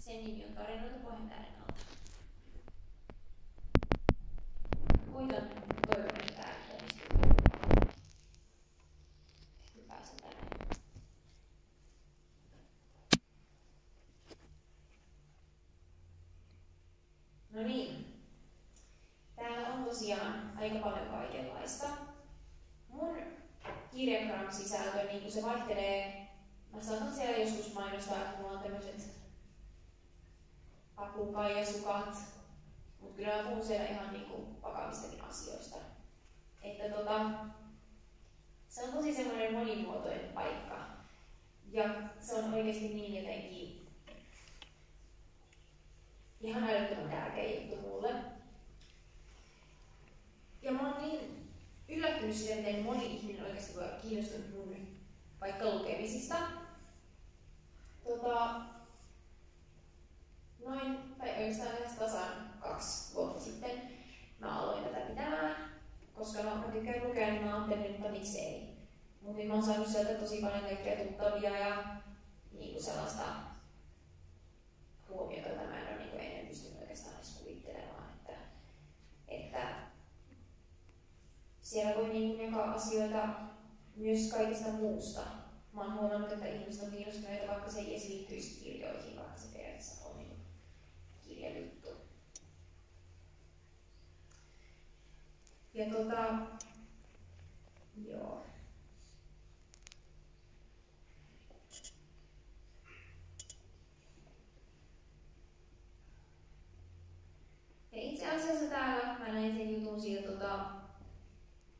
Sen nimi on tarinoita Pohjantähden alta. No niin. Täällä on tosiaan aika paljon kaikenlaista. Mun kirjagram-sisältö, niin kun se vaihtelee, mä saatan siellä joskus mainostaa, että mulla on tämmöiset papukaijasukat, mutta kyllä mä puhun siellä ihan niinku vakamistakin asioista. Että tota, se on tosi semmoinen monimuotoinen paikka. Ja se on oikeasti niin jotenkin ihan älyttömän tärkeä juttu mulle. Ja mä oon niin yllättynyt siitä, miten moni ihminen oikeasti voi kiinnostunut mun vaikka lukemisista. Tota, noin, tai oikeastaan lähes tasan kaksi vuotta sitten mä aloin tätä pitämään, koska no, mä tykkään lukea, niin mä ajattelin, että miksei. Mutta mä oon saanut sieltä tosi paljon kaikkea tuttavia ja niin kuin sellaista huomiota, jota mä en ole niin kuin ennen pystynyt oikeastaan edes kuvittelemaan. Että, että siellä voi niin kuin jakaa asioita myös kaikesta muusta. Mä oon huomannut, että ihmiset on kiinnostuneita, vaikka se ei edes liittyisi kirjoihin, vaikka se periaatteessa on niin kirjajuttu. Ja tota, joo. Ja itse asiassa täällä mä näin sen jutun siitä tota,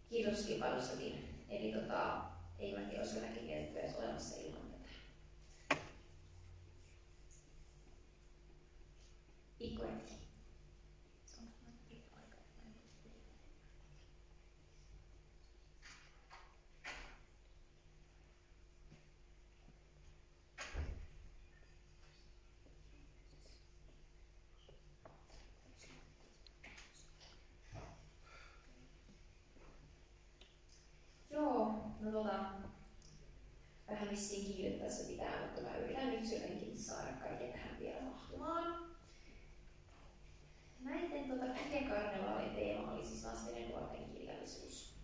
kirjoituskilpailussakin. Eli tota, ei mä tiedä, olisiko näkin kirjoitettu edes olemassa ilman tätä. Pikkuhetki. Joo, no tota, vähän vissiin kiirettäessä pitää, mutta mä yritän nyt jotenkin saada kaiken tähän vielä mahtumaan. Näiden tota, kirjakarnevaalin teema oli siis lasten ja nuorten kirjallisuus.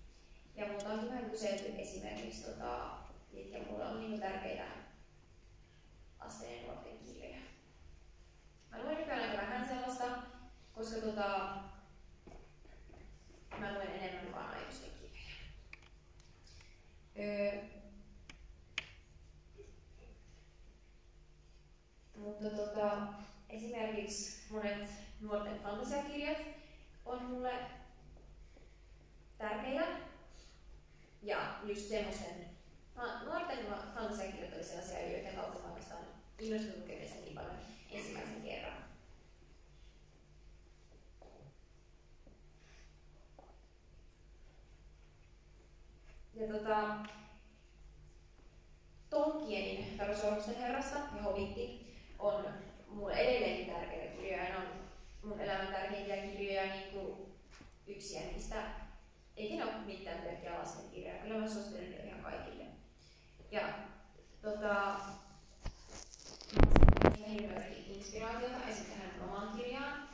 Ja multa on vähän kyselty esimerkiksi, tota, mitkä mulle on niin tärkeitä lasten ja nuorten kirjoja. Mä luen nykyään aika vähän sellaista, koska tota, mä luen enemmän vaan aikuisten kirjoja. Öö, mutta tota, esimerkiksi monet nuorten fantasiakirjat on mulle tärkeitä. Ja just semmoisen, nuorten fantasiakirjat oli sellaisia, joiden kautta mä oikeastaan innostuin lukemista niin paljon ensimmäisen kerran. Ja tota, Tolkienin Tarosormusten herrasta ja Hobitti on mulle edelleenkin tärkeitä kirjoja. Ne on mun elämän tärkeimpiä kirjoja niin kuin yksiä niistä. Eikä ne ole mitään pelkkiä lastenkirjoja. Kyllä mä suosittelen niitä ihan kaikille. Ja tota, mä hirveästi inspiraatiota esim. tähän omaan kirjaan.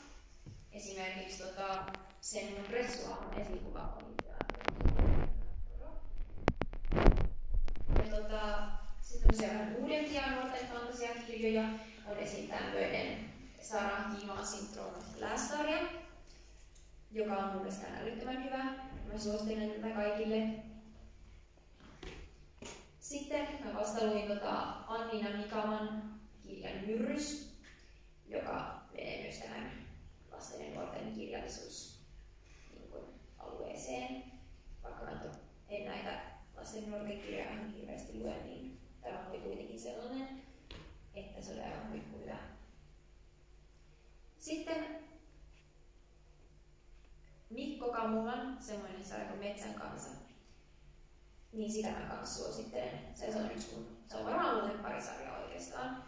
Esimerkiksi tota, sen mun Ressuahon esikuva on ja tota, sitten on uudempia nuorten fantasiakirjoja. On esim. tämmöinen Sarah Kiimasin Throne of Glassaria, joka on mun mielestä älyttömän hyvä. Mä suosittelen tätä kaikille. Sitten mä vasta luin tota Annina Mikaman kirjan Myrrys, joka menee myös tähän lasten ja nuorten kirjallisuus niin kuin, alueeseen. Vaikka en näitä nuorten kirjoja ihan hirveästi lue, niin tämä oli kuitenkin sellainen, että se oli aivan huippu hyvä. Sitten Mikko Kamulan, semmoinen sarja kuin Metsän kanssa, niin sitä mä kanssa suosittelen. Se on yksi mun, se on varmaan muuten pari sarjaa oikeastaan.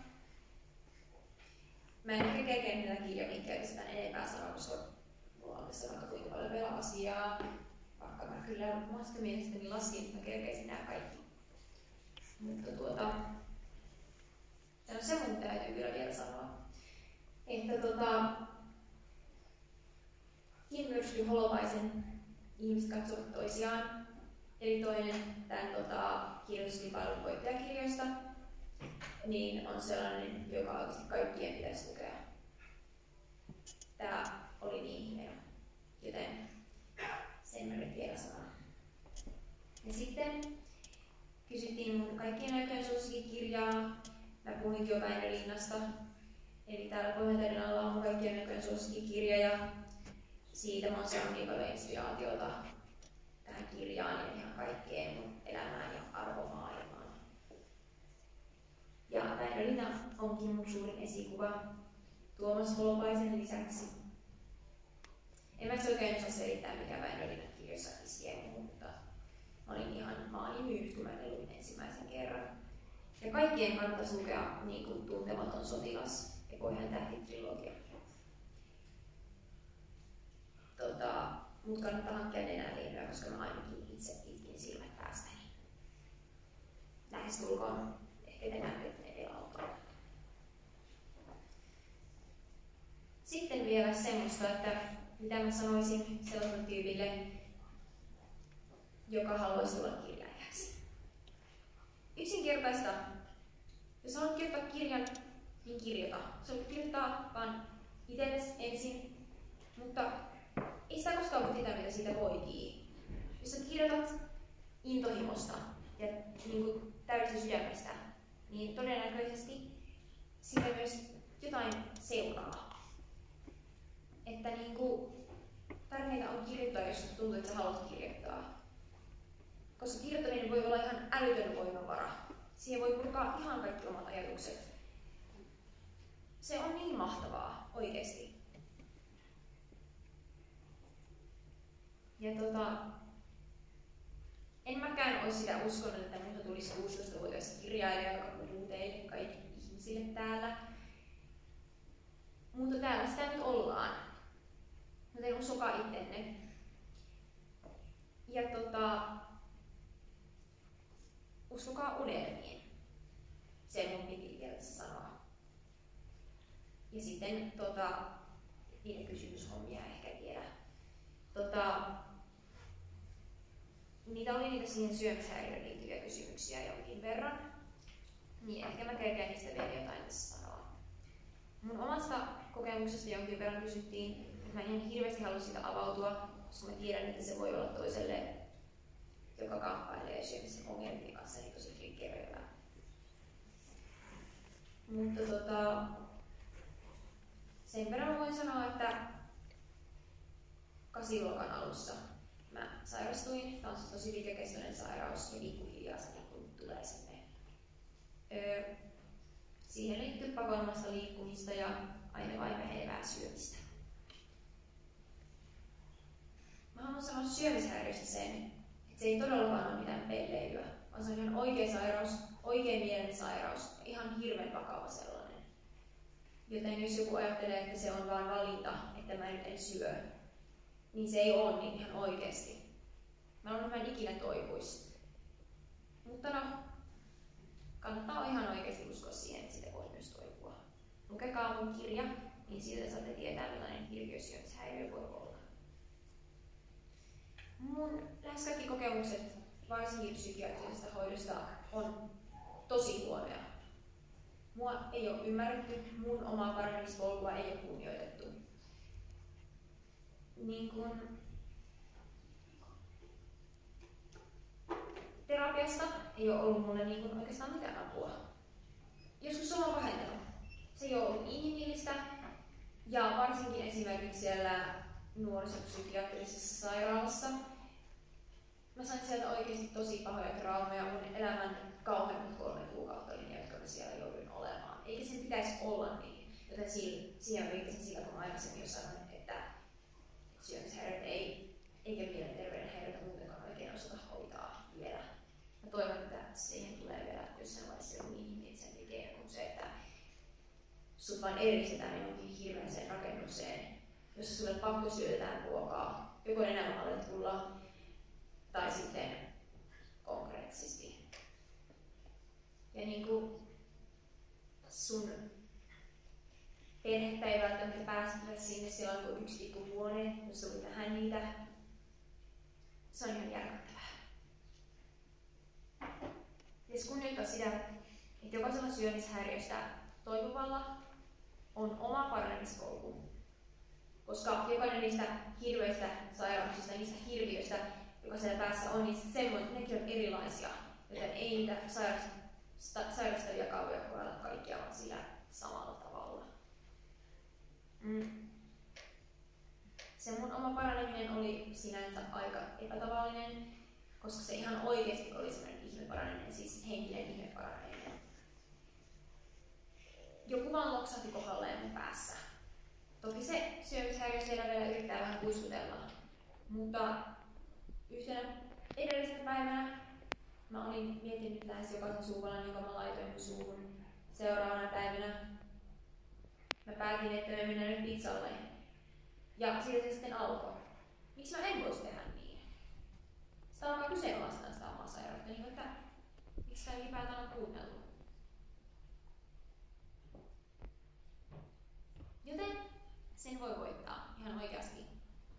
Mä en ehkä kerkeä niitä kirjovinkkeitä sitä enempää sanoa, koska mulla on tässä vaikka kuinka paljon vielä asiaa. Kyllä omasta mielestäni laskin, että mä kerkeisin nämä kaikki. Mutta tuota, no se mun täytyy kyllä vielä sanoa. Että tota, Kim Myrsky Holopaisen ihmiset katsovat toisiaan. Eli toinen tämän tota, kirjoituskilpailun voittajakirjoista, niin on sellainen, joka oikeasti kaikkien pitäisi lukea. Tämä oli niin hieno, joten sen mä nyt vielä sanon. Ja sitten kysyttiin mun kaikkien aikojen suosikkikirjaa. Mä puhuin jo Väinölinnasta. Eli täällä Pohjantäydellä on mun kaikkien aikojen suosikkikirja ja siitä mä oon saanut niin paljon inspiraatiota tähän kirjaan ja ihan kaikkeen mun elämään ja arvomaailmaan. Ja Väinölinna onkin mun suurin esikuva Tuomas Holopaisen lisäksi. En mä oikein osaa selittää, mikä Väinölinnan kirjoissa iskee mutta mä olin ihan, mä myynyt, kun mä luin ensimmäisen kerran. Ja kaikkien kannattaisi lukea niin kuin Tuntematon sotilas ja Pohjan tähti-trilogia. Tota, mut kannattaa hankkia nenäliinoja, koska mä ainakin itse itkin silmät päästäni. Lähestulkoon ehkä te näette ne autolla. Sitten vielä semmoista, että mitä mä sanoisin sellaiselle tyypille, joka haluaisi olla kirjailijaksi. Yksinkertaista. Jos haluat kirjoittaa kirjan, niin kirjoita. Se on kirjoittaa vaan itsellesi ensin, mutta ei sitä koskaan tietää, mitä siitä poikii. Jos sä kirjoitat intohimosta ja niin kuin täysin sydämestä, niin todennäköisesti siitä myös jotain seuraa. Että niin kuin, tärkeintä on kirjoittaa, jos tuntuu, että sä haluat kirjoittaa. Koska kirjoittaminen voi olla ihan älytön voimavara. Siihen voi purkaa ihan kaikki omat ajatukset. Se on niin mahtavaa, oikeasti. Ja tota, en mäkään olisi sitä uskonut, että minusta tulisi 16-vuotias kirjailija, joka puhuu teille kaikille ihmisille täällä. Mutta täällä sitä nyt ollaan. Joten uskokaa ittenne. Ja tota, uskokaa unelmiin. Se mun piti vielä sanoa. Ja sitten tota, niitä kysymyshommia ehkä vielä. Tota, niitä oli niitä siihen syömishäiriöön liittyviä kysymyksiä jonkin verran. Niin ehkä mä kerkeen niistä vielä jotain tässä sanoa. Mun omasta kokemuksesta jonkin verran kysyttiin, mä en hirveästi halua sitä avautua, koska mä tiedän, että se voi olla toiselle, joka kamppailee syömisen ongelmien kanssa, niin tosi klikkeröivää. Mutta tota, sen verran voin sanoa, että kasiluokan alussa mä sairastuin. Tämä on siis tosi pitkäkestoinen sairaus ja pikkuhiljaa se niin tulee sinne. Öö, siihen liittyy pakonomasta liikkumista ja aina vain syömistä. Mä haluan sanoa syömishäiriöstä sen, että se ei todellakaan ole mitään pelleilyä, vaan se on ihan oikea sairaus, oikein mielinen sairaus, ihan hirveän vakava sellainen. Joten jos joku ajattelee, että se on vain valinta, että mä nyt en syö, niin se ei ole niin ihan oikeasti. Mä luulen, että mä en ikinä toipuisi. Mutta no, kannattaa ihan oikeasti uskoa siihen, että sitä voi myös toipua. Lukekaa mun kirja, niin siitä saatte tietää, millainen hirviösyömishäiriö voi. Mun lähes kaikki kokemukset, varsinkin psykiatrisesta hoidosta, on tosi huonoja. Mua ei ole ymmärretty, mun omaa parannemispolkua ei ole kunnioitettu. Niin kun terapiasta ei ole ollut mulle niin kun oikeastaan mitään apua. Joskus se on vähentänyt. Se ei ole ollut inhimillistä. Ja varsinkin esimerkiksi siellä nuorisopsykiatrisessa sairaalassa. Mä sain sieltä oikeasti tosi pahoja traumeja. Mun elämän kauheimmat kolme kuukautta oli jotka mä siellä jouduin olemaan. Eikä sen pitäisi olla niin. Joten siihen viittasin sillä, kun mä aikaisemmin jo sanoin, että syömishäiriöt ei, eikä mielenterveyden häiriöt muutenkaan oikein osata hoitaa vielä. Mä toivon, että siihen tulee vielä jossain vaiheessa niin ihmisen tekee kuin se, että sut vain eristetään johonkin hirveäseen rakennukseen, jossa sulle pakko syötetään ruokaa, joko elämänhallintakulla tai sitten konkreettisesti. Ja niin kuin sun perhettä ei välttämättä päästä sinne silloin, kun yksi pikku huone, jossa oli vähän niitä. Se on ihan järkyttävää. Ja kunnioittaa sitä, että jokaisella syömishäiriöstä toipuvalla on oma parannemispolku. Koska jokainen niistä hirveistä sairauksista, niistä hirviöistä, joka siellä päässä on, niin semmoinen, nekin on erilaisia. Joten ei niitä sairastavia kaavoja kohdella kaikkia vaan sillä samalla tavalla. Mm. Se mun oma paraneminen oli sinänsä aika epätavallinen, koska se ihan oikeasti oli semmoinen ihmeparaneminen, siis henkinen ihmeparaneminen. Joku vaan loksahti kohdalleen mun päässä. Toki se syömishäiriö siellä vielä yrittää vähän kuiskutella, mutta yhtenä edellisenä päivänä mä olin miettinyt lähes jokaisen suupalan, jonka mä laitoin suuhun. Seuraavana päivänä mä päätin, että me mennään nyt pizzalle. Ja siitä se sitten alkoi. Miksi mä en voisi tehdä niin? Sitä alkaa kyseenalaistaa sitä omaa sairautta, niin että miksi sitä ylipäätään on kuunnellut. Joten sen voi voittaa ihan oikeasti,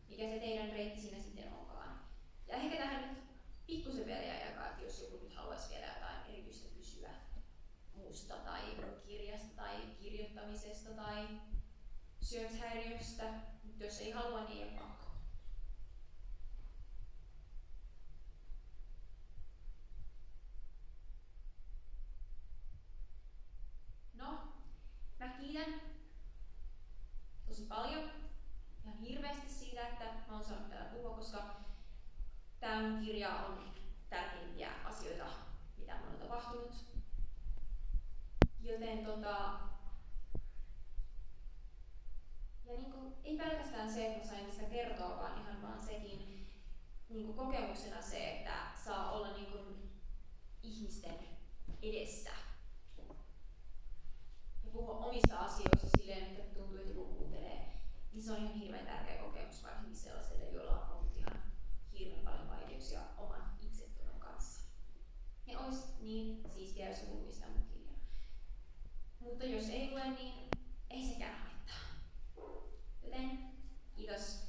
mikä se teidän reitti siinä sitten. Ja ehkä tähän nyt pikkusen vielä jakaa, että jos joku nyt haluaisi vielä jotain erityistä kysyä muusta tai kirjasta tai kirjoittamisesta tai syömishäiriöstä, mutta jos ei halua, niin ei ole pakko. No, mä kiitän tosi paljon ihan hirveästi siitä, että mä oon saanut täällä puhua, koska tämä kirja on tärkeimpiä asioita, mitä mulla on tapahtunut. Joten tota, ja niin kuin, ei pelkästään se, että sain sitä kertoa, vaan ihan vaan sekin niin kuin kokemuksena se, että saa olla niin kuin ihmisten edessä ja puhua omista asioista silleen, että tuntuu, että joku kuuntelee, niin se on ihan hirveän tärkeä kokemus varsinkin sellaisille, joilla on ja oman itsetunnon kanssa. Ne olisi niin siistiä, jos lukuisi kirja. Mutta jos ei ole niin ei sekään haittaa. Joten kiitos.